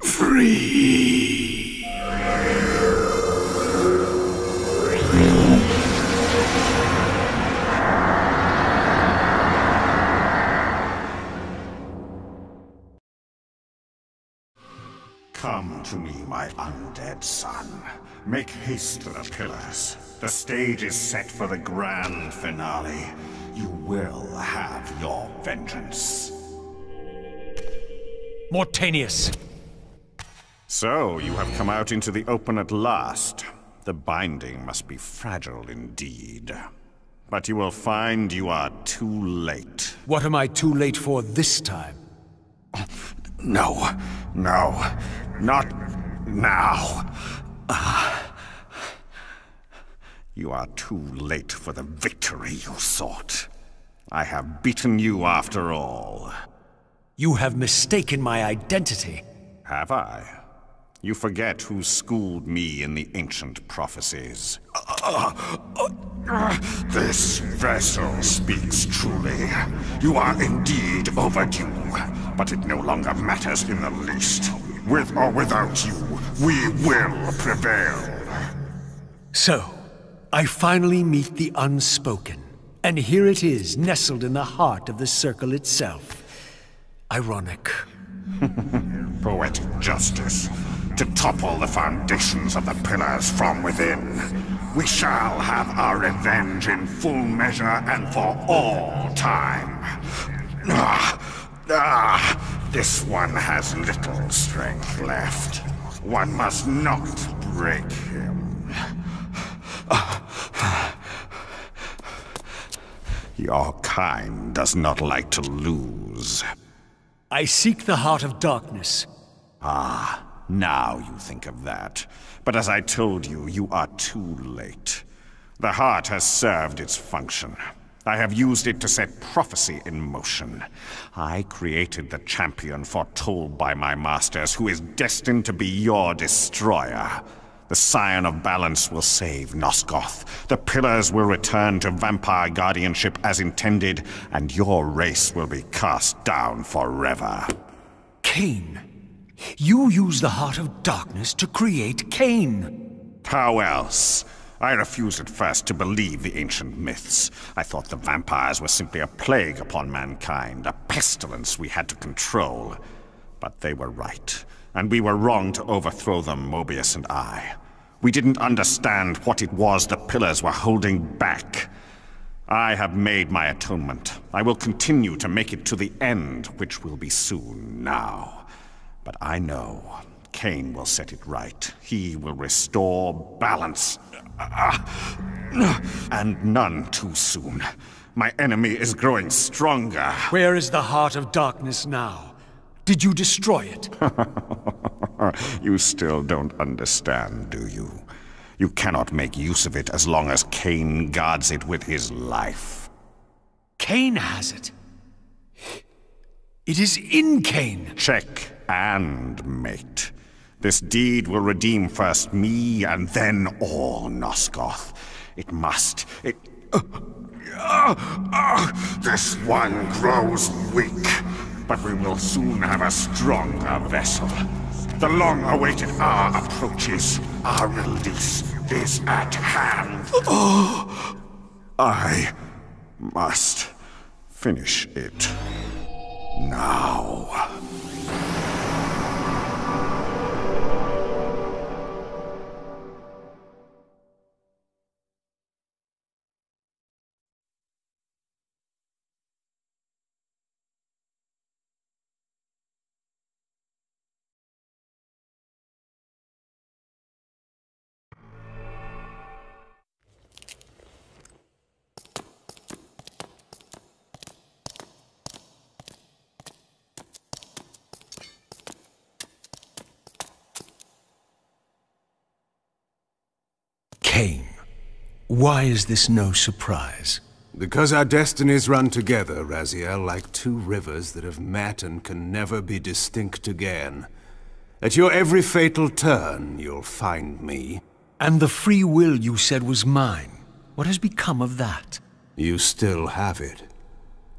free. To me, my undead son. Make haste to the pillars. The stage is set for the grand finale. You will have your vengeance. Mortanius! So, you have come out into the open at last. The binding must be fragile indeed. But you will find you are too late. What am I too late for this time? No, no, not now. Ah. You are too late for the victory you sought. I have beaten you after all. You have mistaken my identity. Have I? You forget who schooled me in the ancient prophecies. This vessel speaks truly. You are indeed overdue, but it no longer matters in the least. With or without you, we will prevail. So, I finally meet the unspoken. And here it is, nestled in the heart of the circle itself. Ironic. Poetic justice. To topple the foundations of the pillars from within. We shall have our revenge in full measure and for all time. Ah, ah, this one has little strength left. One must not break him. Your kind does not like to lose. I seek the heart of darkness. Ah, now you think of that. But as I told you, you are too late. The heart has served its function. I have used it to set prophecy in motion. I created the champion foretold by my masters, who is destined to be your destroyer. The Scion of Balance will save Nosgoth. The Pillars will return to vampire guardianship as intended, and your race will be cast down forever. Kain. you use the Heart of Darkness to create Kain. How else? I refused at first to believe the ancient myths. I thought the vampires were simply a plague upon mankind, a pestilence we had to control. But they were right, and we were wrong to overthrow them, Moebius and I. We didn't understand what it was the Pillars were holding back. I have made my atonement. I will continue to make it to the end, which will be soon now. But I know Kain will set it right. He will restore balance. And none too soon. My enemy is growing stronger. Where is the Heart of Darkness now? Did you destroy it? you still don't understand, do you? You cannot make use of it as long as Kain guards it with his life. Kain has it. It is in Kain. Check and mate. This deed will redeem first me and then all Nosgoth. It must. It. Uh, uh, uh, this one grows weak, but we will soon have a stronger vessel. The long awaited hour approaches. Our release is at hand. I must finish it now. Why is this no surprise? Because our destinies run together, Raziel, like two rivers that have met and can never be distinct again. At your every fatal turn, you'll find me. And the free will you said was mine. What has become of that? You still have it.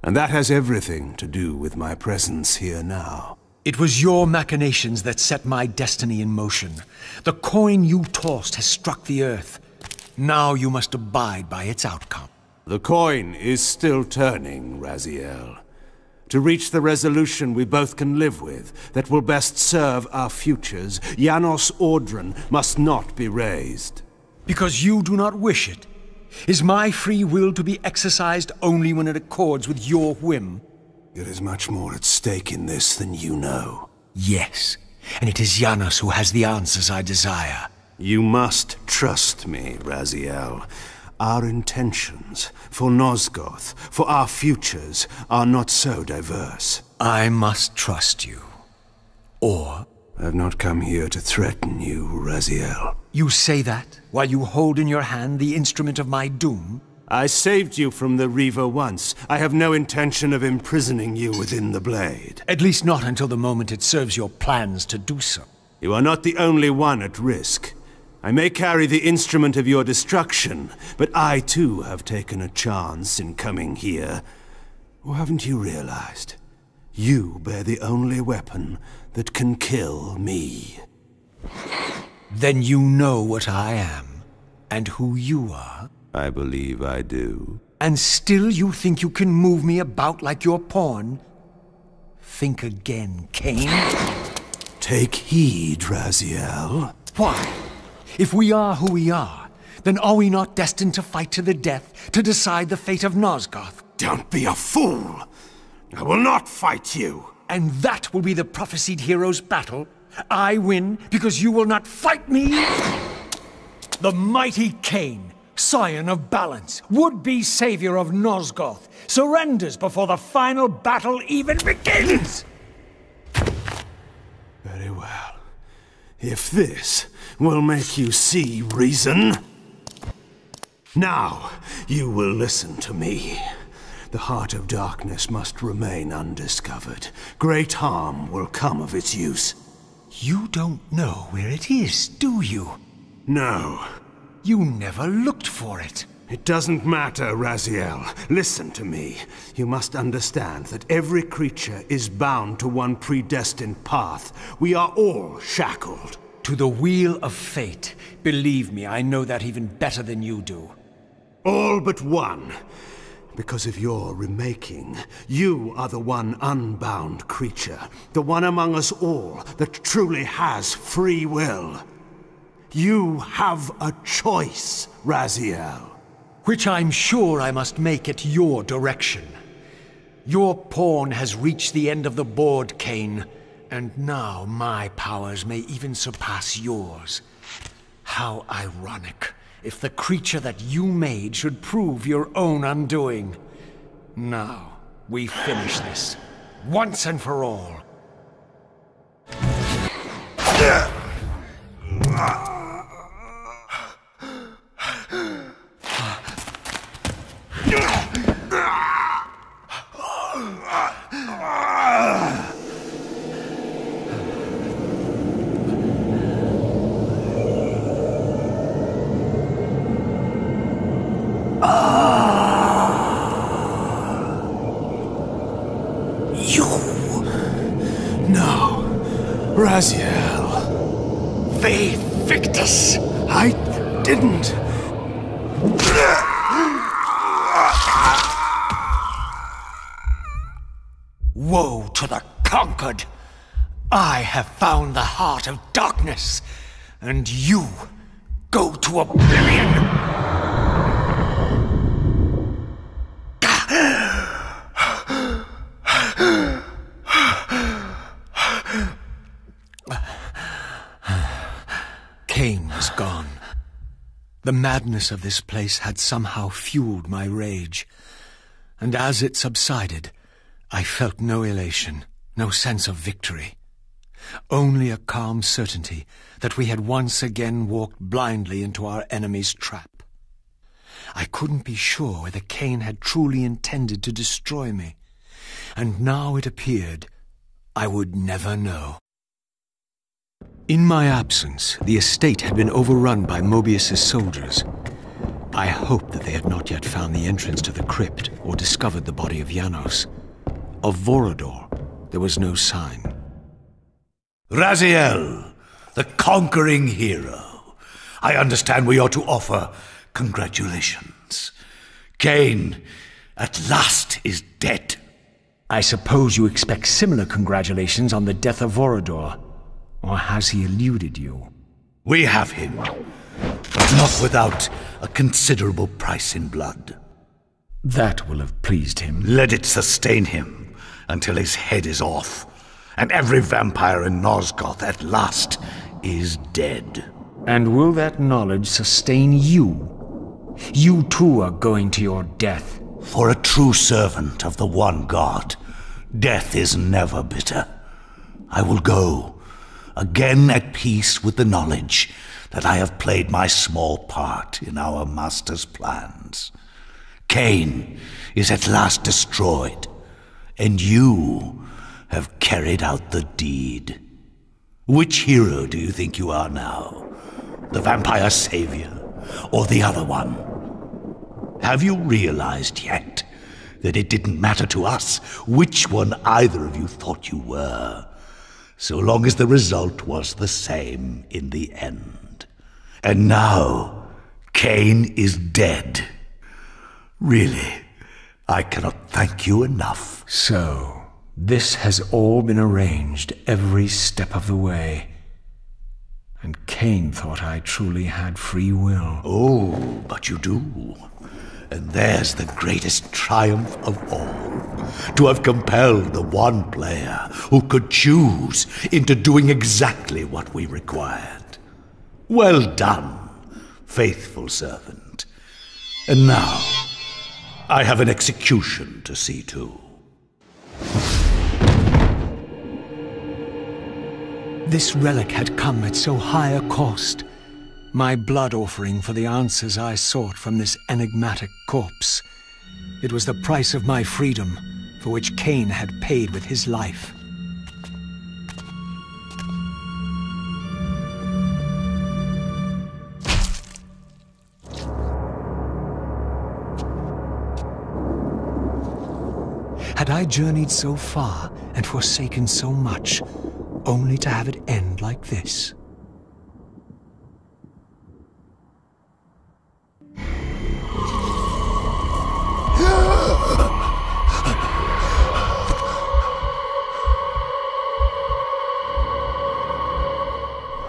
And that has everything to do with my presence here now. It was your machinations that set my destiny in motion. The coin you tossed has struck the earth. Now you must abide by its outcome. The coin is still turning, Raziel. To reach the resolution we both can live with, that will best serve our futures, Janos Audron must not be raised. Because you do not wish it? Is my free will to be exercised only when it accords with your whim? There is much more at stake in this than you know. Yes, and it is Janos who has the answers I desire. You must trust me, Raziel. Our intentions, for Nosgoth, for our futures, are not so diverse. I must trust you. Or... I've not come here to threaten you, Raziel. You say that, while you hold in your hand the instrument of my doom? I saved you from the Reaver once. I have no intention of imprisoning you within the blade. At least not until the moment it serves your plans to do so. You are not the only one at risk. I may carry the instrument of your destruction, but I too have taken a chance in coming here. Or haven't you realized? You bear the only weapon that can kill me. Then you know what I am, and who you are? I believe I do. And still you think you can move me about like your pawn? Think again, Kain. Take heed, Raziel. Why? If we are who we are, then are we not destined to fight to the death to decide the fate of Nosgoth? Don't be a fool! I will not fight you! And that will be the prophesied hero's battle? I win because you will not fight me? The mighty Kain, scion of balance, would-be savior of Nosgoth, surrenders before the final battle even begins! Very well. If this will make you see reason, now you will listen to me. The heart of darkness must remain undiscovered. Great harm will come of its use. You don't know where it is, do you? No. You never looked for it. It doesn't matter, Raziel. Listen to me. You must understand that every creature is bound to one predestined path. We are all shackled. To the wheel of fate. Believe me, I know that even better than you do. All but one. Because of your remaking, you are the one unbound creature. The one among us all that truly has free will. You have a choice, Raziel which I'm sure I must make at your direction. Your pawn has reached the end of the board, Kain, and now my powers may even surpass yours. How ironic if the creature that you made should prove your own undoing. Now, we finish this, once and for all. Raziel. Vae victis. I didn't. Woe to the conquered! I have found the heart of darkness, and you go to oblivion! Kain was gone. The madness of this place had somehow fueled my rage, and as it subsided, I felt no elation, no sense of victory. Only a calm certainty that we had once again walked blindly into our enemy's trap. I couldn't be sure whether Kain had truly intended to destroy me, and now it appeared I would never know. In my absence, the estate had been overrun by Moebius's soldiers. I hoped that they had not yet found the entrance to the crypt or discovered the body of Janos. Of Vorador, there was no sign. Raziel, the conquering hero. I understand we ought to offer congratulations. Kain, at last, is dead. I suppose you expect similar congratulations on the death of Vorador. Or has he eluded you? We have him, but not without a considerable price in blood. That will have pleased him. Let it sustain him until his head is off, and every vampire in Nosgoth at last is dead. And will that knowledge sustain you? You too are going to your death. For a true servant of the one God, death is never bitter. I will go again at peace with the knowledge that I have played my small part in our master's plans. Kain is at last destroyed, and you have carried out the deed. Which hero do you think you are now? The vampire savior, or the other one? Have you realized yet that it didn't matter to us which one either of you thought you were? So long as the result was the same in the end. And now, Kain is dead. Really, I cannot thank you enough. So, this has all been arranged every step of the way. And Kain thought I truly had free will. Oh, but you do. And there's the greatest triumph of all. To have compelled the one player who could choose into doing exactly what we required. Well done, faithful servant. And now, I have an execution to see to. This relic had come at so high a cost my blood offering for the answers I sought from this enigmatic corpse. It was the price of my freedom, for which Kain had paid with his life. Had I journeyed so far and forsaken so much, only to have it end like this?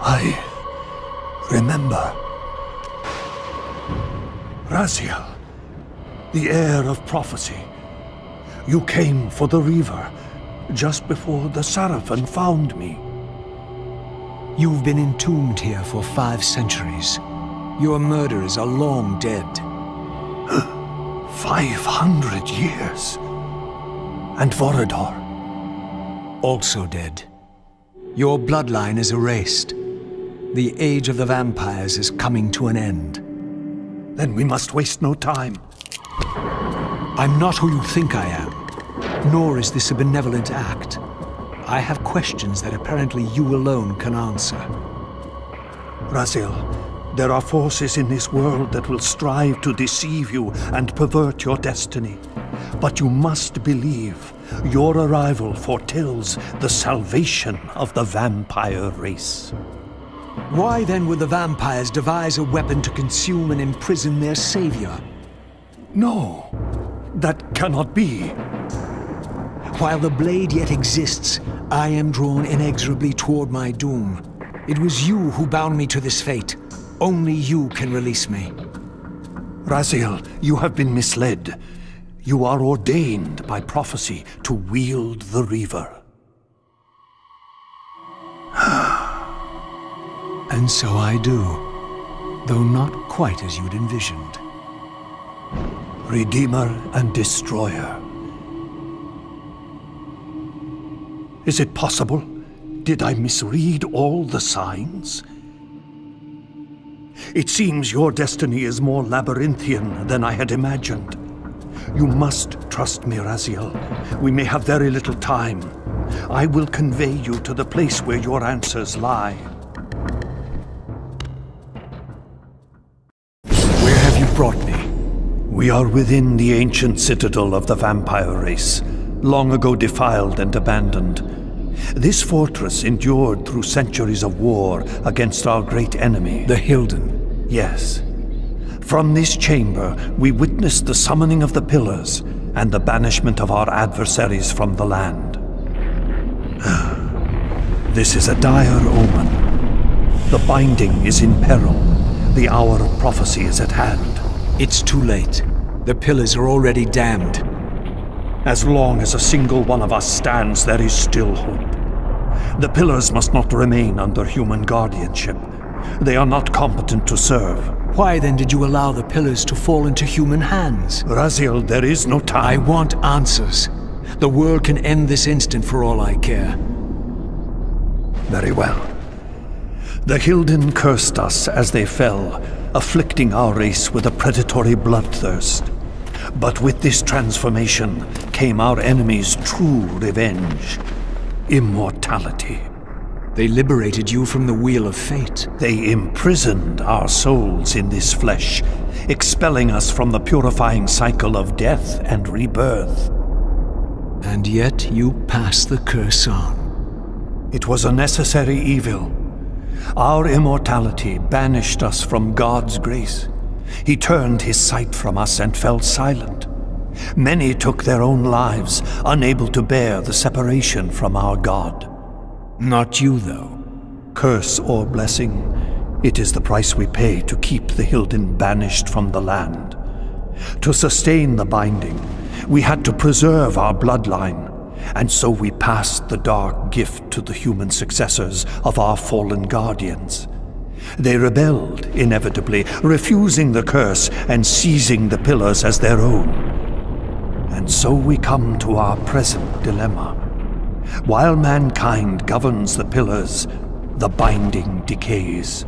I remember. Raziel, the heir of prophecy. You came for the Reaver, just before the Sarafan found me. You've been entombed here for five centuries. Your murderers are long dead. Five hundred years. And Vorador? Also dead. Your bloodline is erased. The age of the vampires is coming to an end. Then we must waste no time. I'm not who you think I am, nor is this a benevolent act. I have questions that apparently you alone can answer. Raziel, there are forces in this world that will strive to deceive you and pervert your destiny. But you must believe your arrival foretells the salvation of the vampire race. Why then would the vampires devise a weapon to consume and imprison their savior? No, that cannot be. While the blade yet exists, I am drawn inexorably toward my doom. It was you who bound me to this fate. Only you can release me. Raziel, you have been misled. You are ordained by prophecy to wield the Reaver. And so I do, though not quite as you'd envisioned. Redeemer and Destroyer. Is it possible? Did I misread all the signs? It seems your destiny is more labyrinthian than I had imagined. You must trust me, Raziel. We may have very little time. I will convey you to the place where your answers lie. We are within the ancient citadel of the vampire race, long ago defiled and abandoned. This fortress endured through centuries of war against our great enemy. The Hylden? Yes. From this chamber, we witnessed the summoning of the Pillars and the banishment of our adversaries from the land. this is a dire omen. The Binding is in peril. The hour of prophecy is at hand. It's too late. The Pillars are already damned. As long as a single one of us stands, there is still hope. The Pillars must not remain under human guardianship. They are not competent to serve. Why then did you allow the Pillars to fall into human hands? Raziel, there is no time. I want answers. The world can end this instant for all I care. Very well. The Hylden cursed us as they fell, afflicting our race with a predatory bloodthirst. But with this transformation came our enemy's true revenge. Immortality. They liberated you from the Wheel of Fate. They imprisoned our souls in this flesh, expelling us from the purifying cycle of death and rebirth. And yet you pass the curse on. It was a necessary evil. Our immortality banished us from God's grace. He turned his sight from us and fell silent. Many took their own lives, unable to bear the separation from our God. Not you, though. Curse or blessing, it is the price we pay to keep the Hylden banished from the land. To sustain the binding, we had to preserve our bloodline, and so we passed the dark gift to the human successors of our fallen guardians. They rebelled, inevitably, refusing the curse and seizing the pillars as their own. And so we come to our present dilemma. While mankind governs the pillars, the binding decays.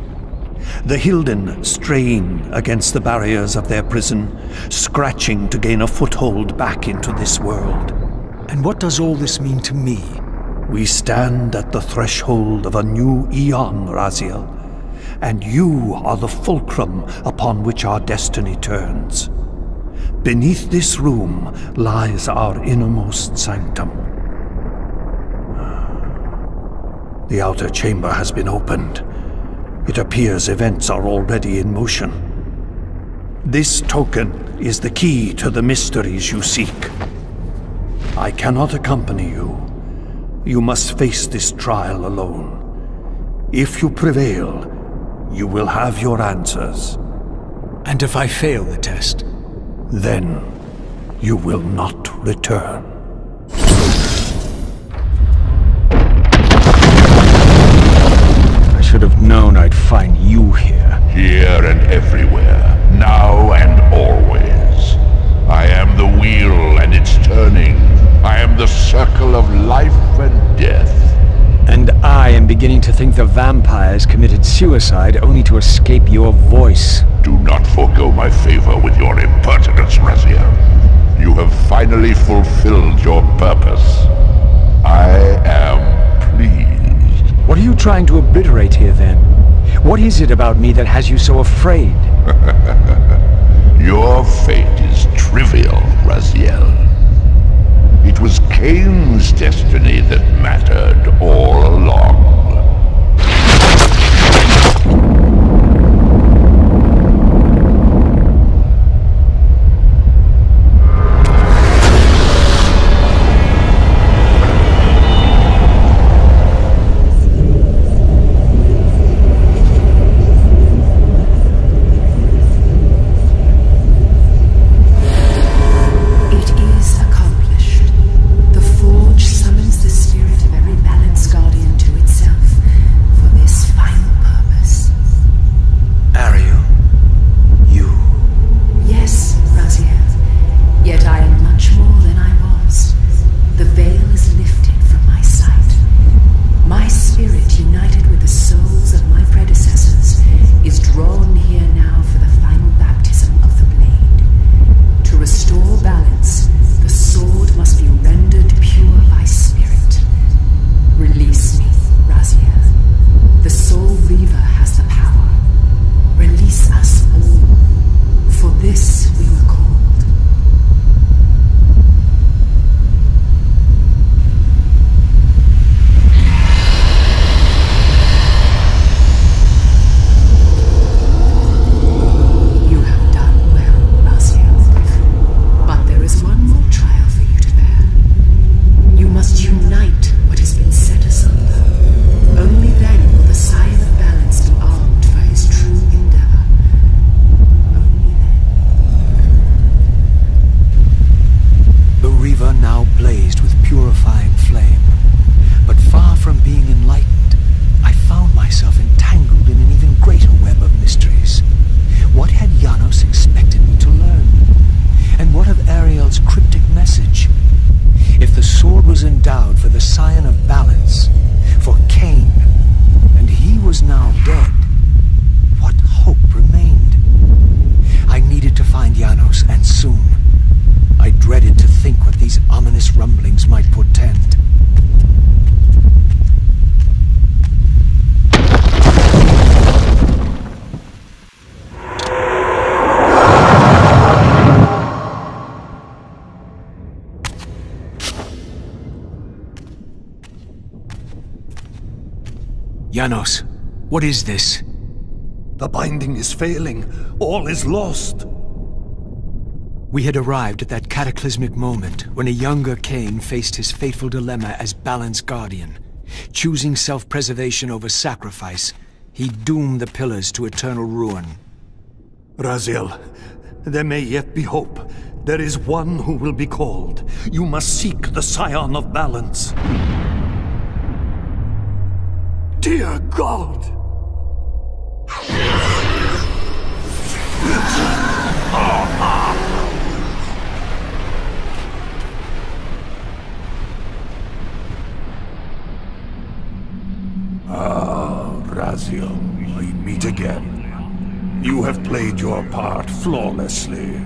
The Hylden strain against the barriers of their prison, scratching to gain a foothold back into this world. And what does all this mean to me? We stand at the threshold of a new eon, Raziel, and you are the fulcrum upon which our destiny turns. Beneath this room lies our innermost sanctum. The outer chamber has been opened. It appears events are already in motion. This token is the key to the mysteries you seek. I cannot accompany you. You must face this trial alone. If you prevail, you will have your answers. And if I fail the test? Then you will not return. I should have known I'd find you here. Here and everywhere, now and always. I am the wheel and its turning. I am the circle of life and death. And I am beginning to think the vampires committed suicide only to escape your voice. Do not forego my favor with your impertinence, Raziel. You have finally fulfilled your purpose. I am pleased. What are you trying to obliterate here, then? What is it about me that has you so afraid? your fate is trivial, Raziel. It was Kain's destiny that mattered all along. What is this? The binding is failing. All is lost. We had arrived at that cataclysmic moment when a younger Kain faced his fateful dilemma as Balance Guardian. Choosing self-preservation over sacrifice, he doomed the Pillars to eternal ruin. Raziel, there may yet be hope. There is one who will be called. You must seek the Scion of Balance. Dear God! Flawlessly.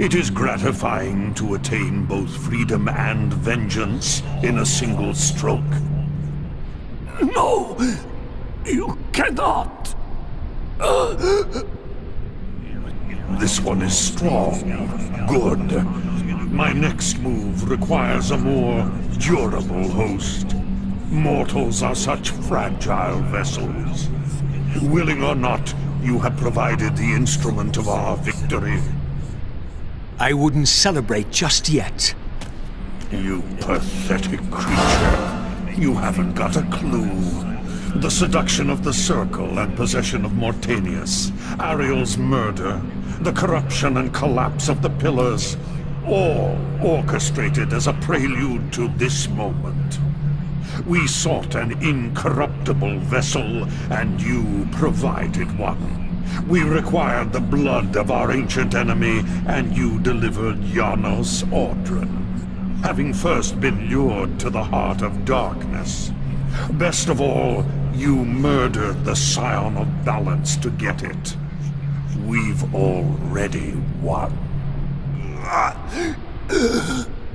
It is gratifying to attain both freedom and vengeance in a single stroke. No! You cannot! This one is strong. Good. My next move requires a more durable host. Mortals are such fragile vessels. Willing or not, you have provided the instrument of our victory. I wouldn't celebrate just yet. You pathetic creature. You haven't got a clue. The seduction of the Circle and possession of Mortanius, Ariel's murder, the corruption and collapse of the Pillars, all orchestrated as a prelude to this moment. We sought an incorruptible vessel, and you provided one. We required the blood of our ancient enemy, and you delivered Janos Audron. Having first been lured to the heart of darkness. Best of all, you murdered the Scion of Balance to get it. We've already won.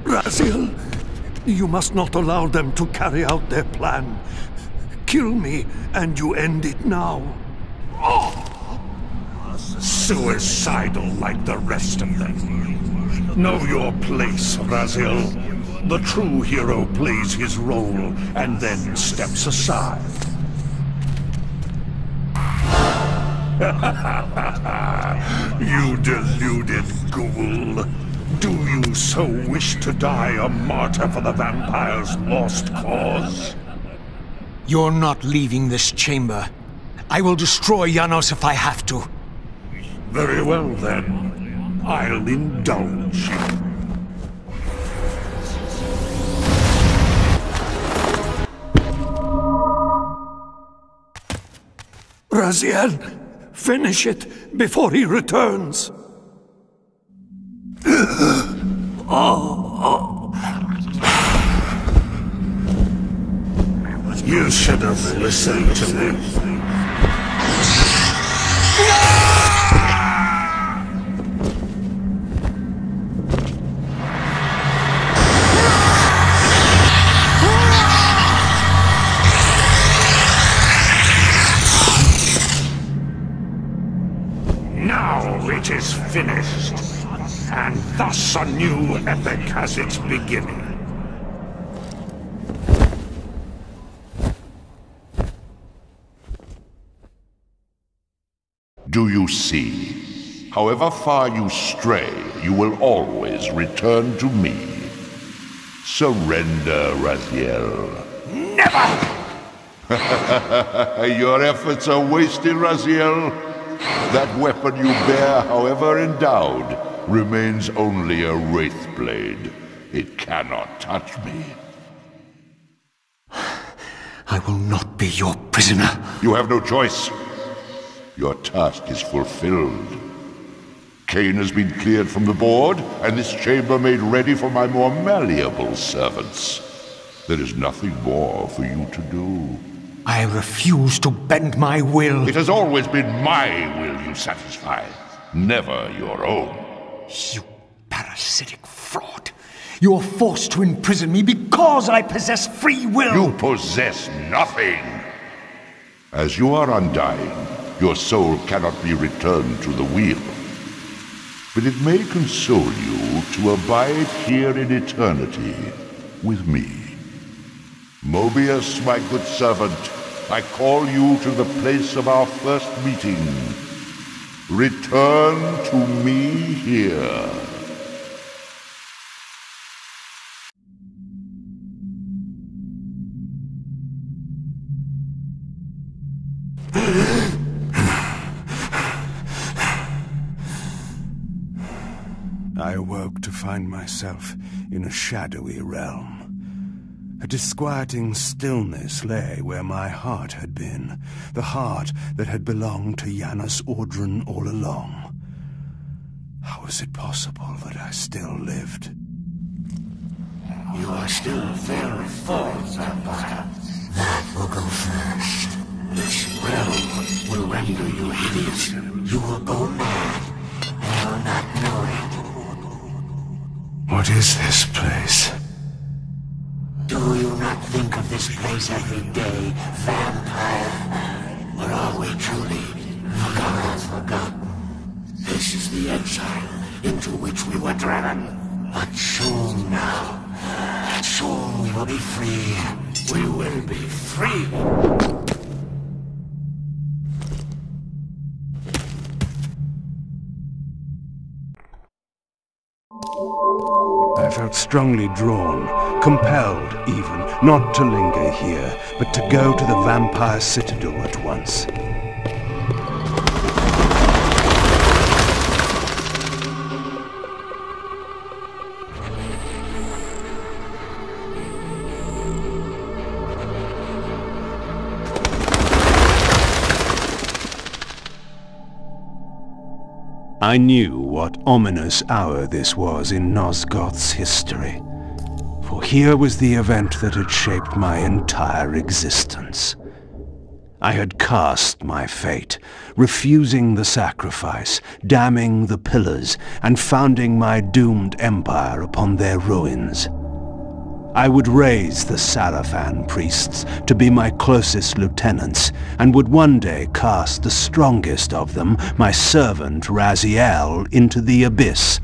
Raziel, you must not allow them to carry out their plan. Kill me, and you end it now. Suicidal like the rest of them. Know your place, Raziel. The true hero plays his role and then steps aside. you deluded ghoul. Do you so wish to die a martyr for the vampire's lost cause? You're not leaving this chamber. I will destroy Janos if I have to. Very well, then. I'll indulge you. Raziel, finish it before he returns. You should have listened to me. Now it is finished, and thus a new epic has its beginning. Do you see? However far you stray, you will always return to me. Surrender, Raziel. Never! Your efforts are wasted, Raziel. That weapon you bear, however endowed, remains only a wraith blade. It cannot touch me. I will not be your prisoner. You have no choice. Your task is fulfilled. Kain has been cleared from the board, and this chamber made ready for my more malleable servants. There is nothing more for you to do. I refuse to bend my will. It has always been my will you satisfy, never your own. You parasitic fraud. You are forced to imprison me because I possess free will. You possess nothing. As you are undying, your soul cannot be returned to the wheel. But it may console you to abide here in eternity with me. Moebius, my good servant, I call you to the place of our first meeting. Return to me here. I awoke to find myself in a shadowy realm. A disquieting stillness lay where my heart had been, the heart that had belonged to Janos Audron all along. How was it possible that I still lived? You are still very of thoughts, Ambata. That will go first. This realm will render you hideous. You will go mad, now not knowing. What is this place? Do you not think of this place every day, vampire? Or are we truly forgotten? Forgotten. This is the exile into which we were driven. But soon now, soon we will be free. We will be free. Strongly drawn, compelled even, not to linger here, but to go to the vampire citadel at once. I knew what ominous hour this was in Nosgoth's history. For here was the event that had shaped my entire existence. I had cast my fate, refusing the sacrifice, damning the pillars, and founding my doomed empire upon their ruins. I would raise the Sarafan priests to be my closest lieutenants, and would one day cast the strongest of them, my servant Raziel, into the abyss,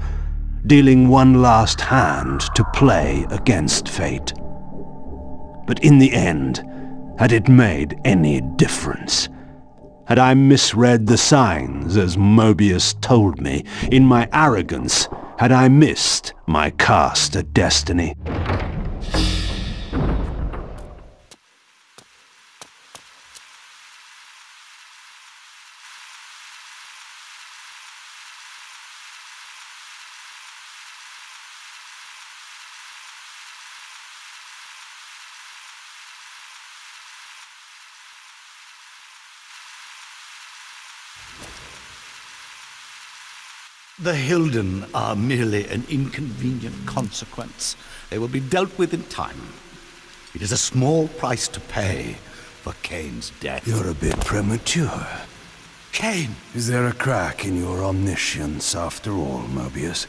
dealing one last hand to play against fate. But in the end, had it made any difference? Had I misread the signs, as Moebius told me? In my arrogance, had I missed my cast at destiny? The Hylden are merely an inconvenient consequence. They will be dealt with in time. It is a small price to pay for Kain's death. You're a bit premature. Kain! Is there a crack in your omniscience after all, Moebius?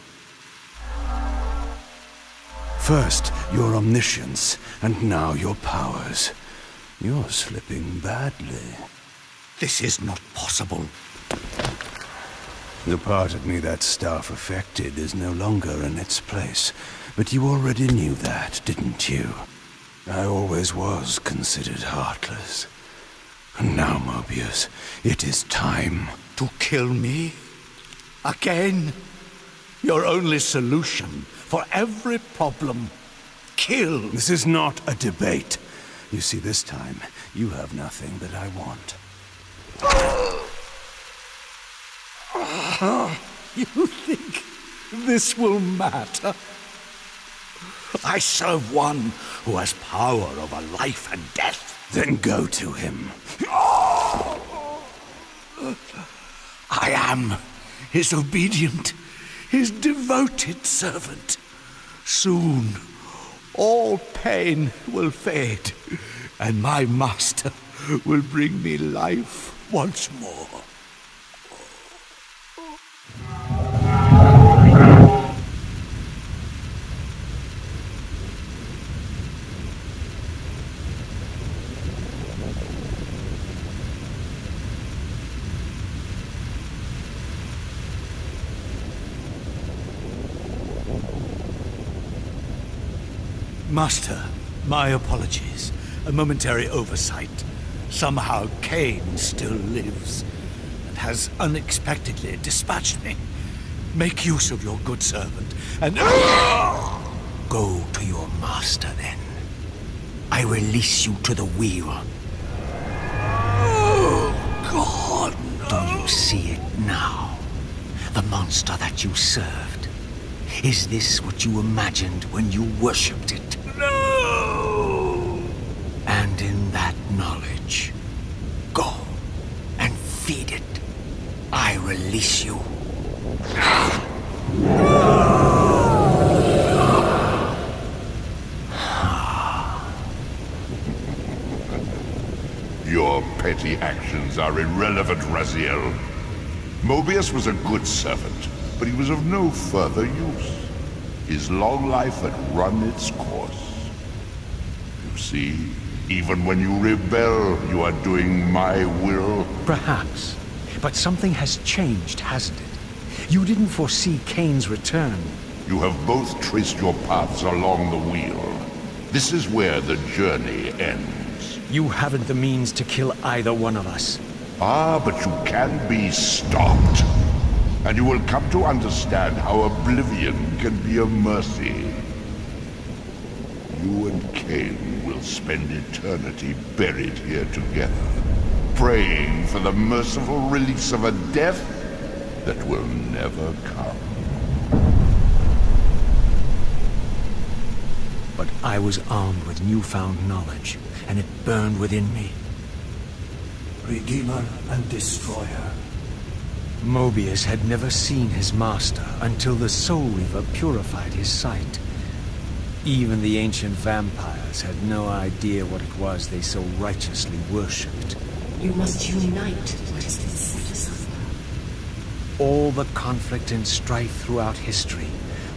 First, your omniscience, and now your powers. You're slipping badly. This is not possible. The part of me that staff affected is no longer in its place. But you already knew that, didn't you? I always was considered heartless. And now, Moebius, it is time. To kill me? Again? Your only solution for every problem. Kill. This is not a debate. You see, this time, you have nothing that I want. Ah, you think this will matter? I serve one who has power over life and death. Then go to him. I am his obedient, his devoted servant. Soon, all pain will fade, and my master will bring me life once more. Master, my apologies. A momentary oversight. Somehow Kain still lives and has unexpectedly dispatched me. Make use of your good servant and... Go to your master then. I release you to the wheel. Oh, God, Do you see it now? The monster that you served. Is this what you imagined when you worshipped it? No! And in that knowledge, go and feed it. I release you. Your petty actions are irrelevant, Raziel. Moebius was a good servant, but he was of no further use. His long life had run its course. You see, even when you rebel, you are doing my will. Perhaps. But something has changed, hasn't it? You didn't foresee Kain's return. You have both traced your paths along the wheel. This is where the journey ends. You haven't the means to kill either one of us. Ah, but you can be stopped. And you will come to understand how oblivion can be a mercy. You and Kain will spend eternity buried here together, praying for the merciful release of a death that will never come. But I was armed with newfound knowledge, and it burned within me. Redeemer and Destroyer. Moebius had never seen his master until the Soul Reaver purified his sight. Even the ancient vampires had no idea what it was they so righteously worshipped. You must unite what has been set. All the conflict and strife throughout history,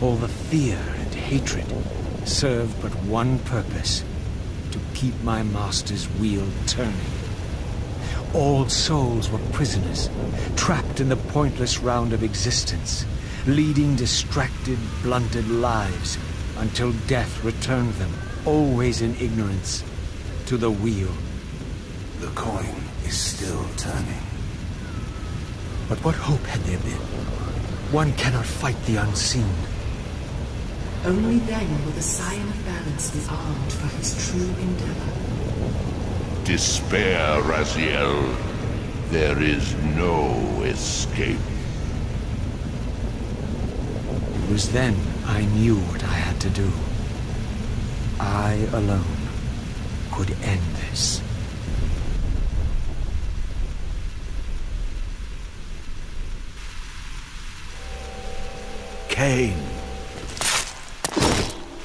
all the fear and hatred, serve but one purpose, to keep my master's wheel turning. All souls were prisoners, trapped in the pointless round of existence, leading distracted, blunted lives until death returned them, always in ignorance, to the wheel. The coin is still turning. But what hope had there been? One cannot fight the unseen. Only then will the Scion of Balance be armed for his true endeavor. Despair, Raziel. There is no escape. It was then I knew what I had to do. I alone could end this. Kain.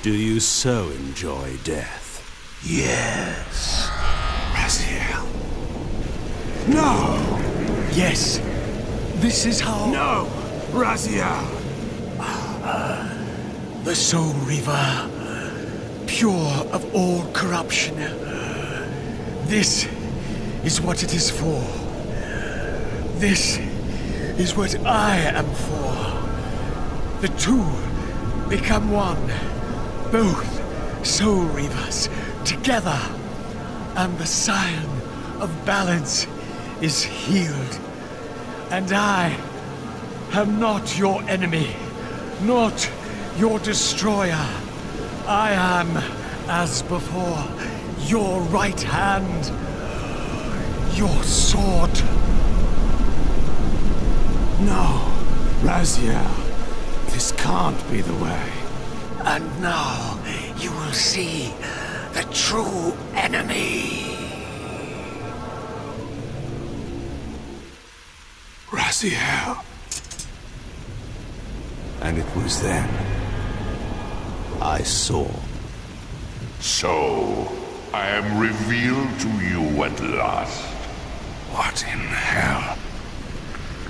Do you so enjoy death? Yes. Raziel. No! Yes. This is how... No! Raziel! The Soul Reaver, pure of all corruption. This is what it is for. This is what I am for. The two become one. Both Soul Reavers together. And the Scion of Balance is healed. And I am not your enemy, not your destroyer. I am, as before, your right hand, your sword. No, Raziel. This can't be the way. And now you will see the true enemy. Raziel. And it was then I saw. So, I am revealed to you at last. What in hell?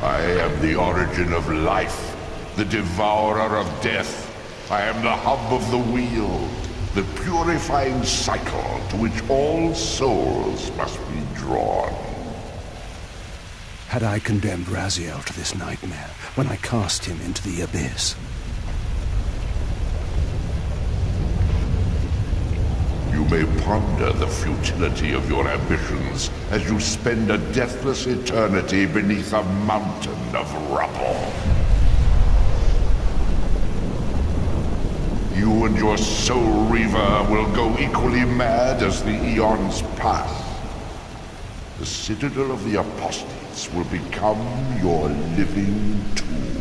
I am the origin of life, the devourer of death. I am the hub of the wheel, the purifying cycle to which all souls must be drawn. Had I condemned Raziel to this nightmare when I cast him into the abyss? You may ponder the futility of your ambitions as you spend a deathless eternity beneath a mountain of rubble. You and your Soul Reaver will go equally mad as the eons pass. The Citadel of the Apostates will become your living tomb.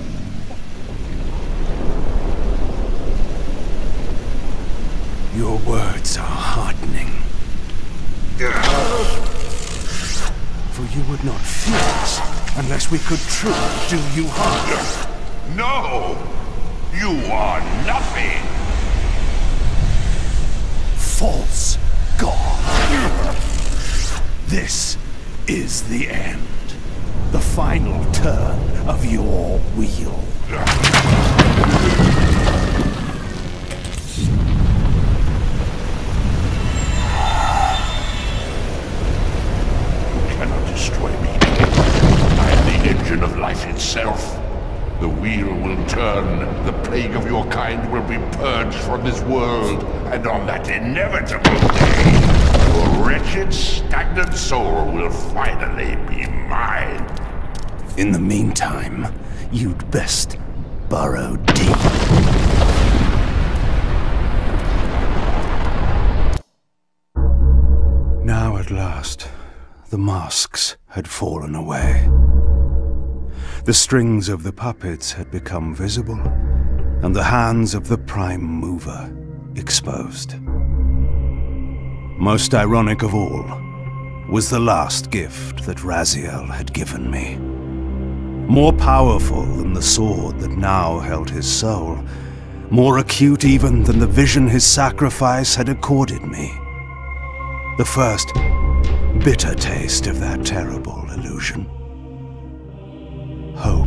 Your words are heartening. For you would not fear us unless we could truly do you harm. No! You are nothing! False God! This is the end. The final turn of your wheel. Will turn. The plague of your kind will be purged from this world, and on that inevitable day, your wretched, stagnant soul will finally be mine. In the meantime, you'd best burrow deep. Now at last, the masks had fallen away. The strings of the puppets had become visible, and the hands of the Prime Mover exposed. Most ironic of all was the last gift that Raziel had given me. More powerful than the sword that now held his soul, more acute even than the vision his sacrifice had accorded me. The first bitter taste of that terrible illusion hope.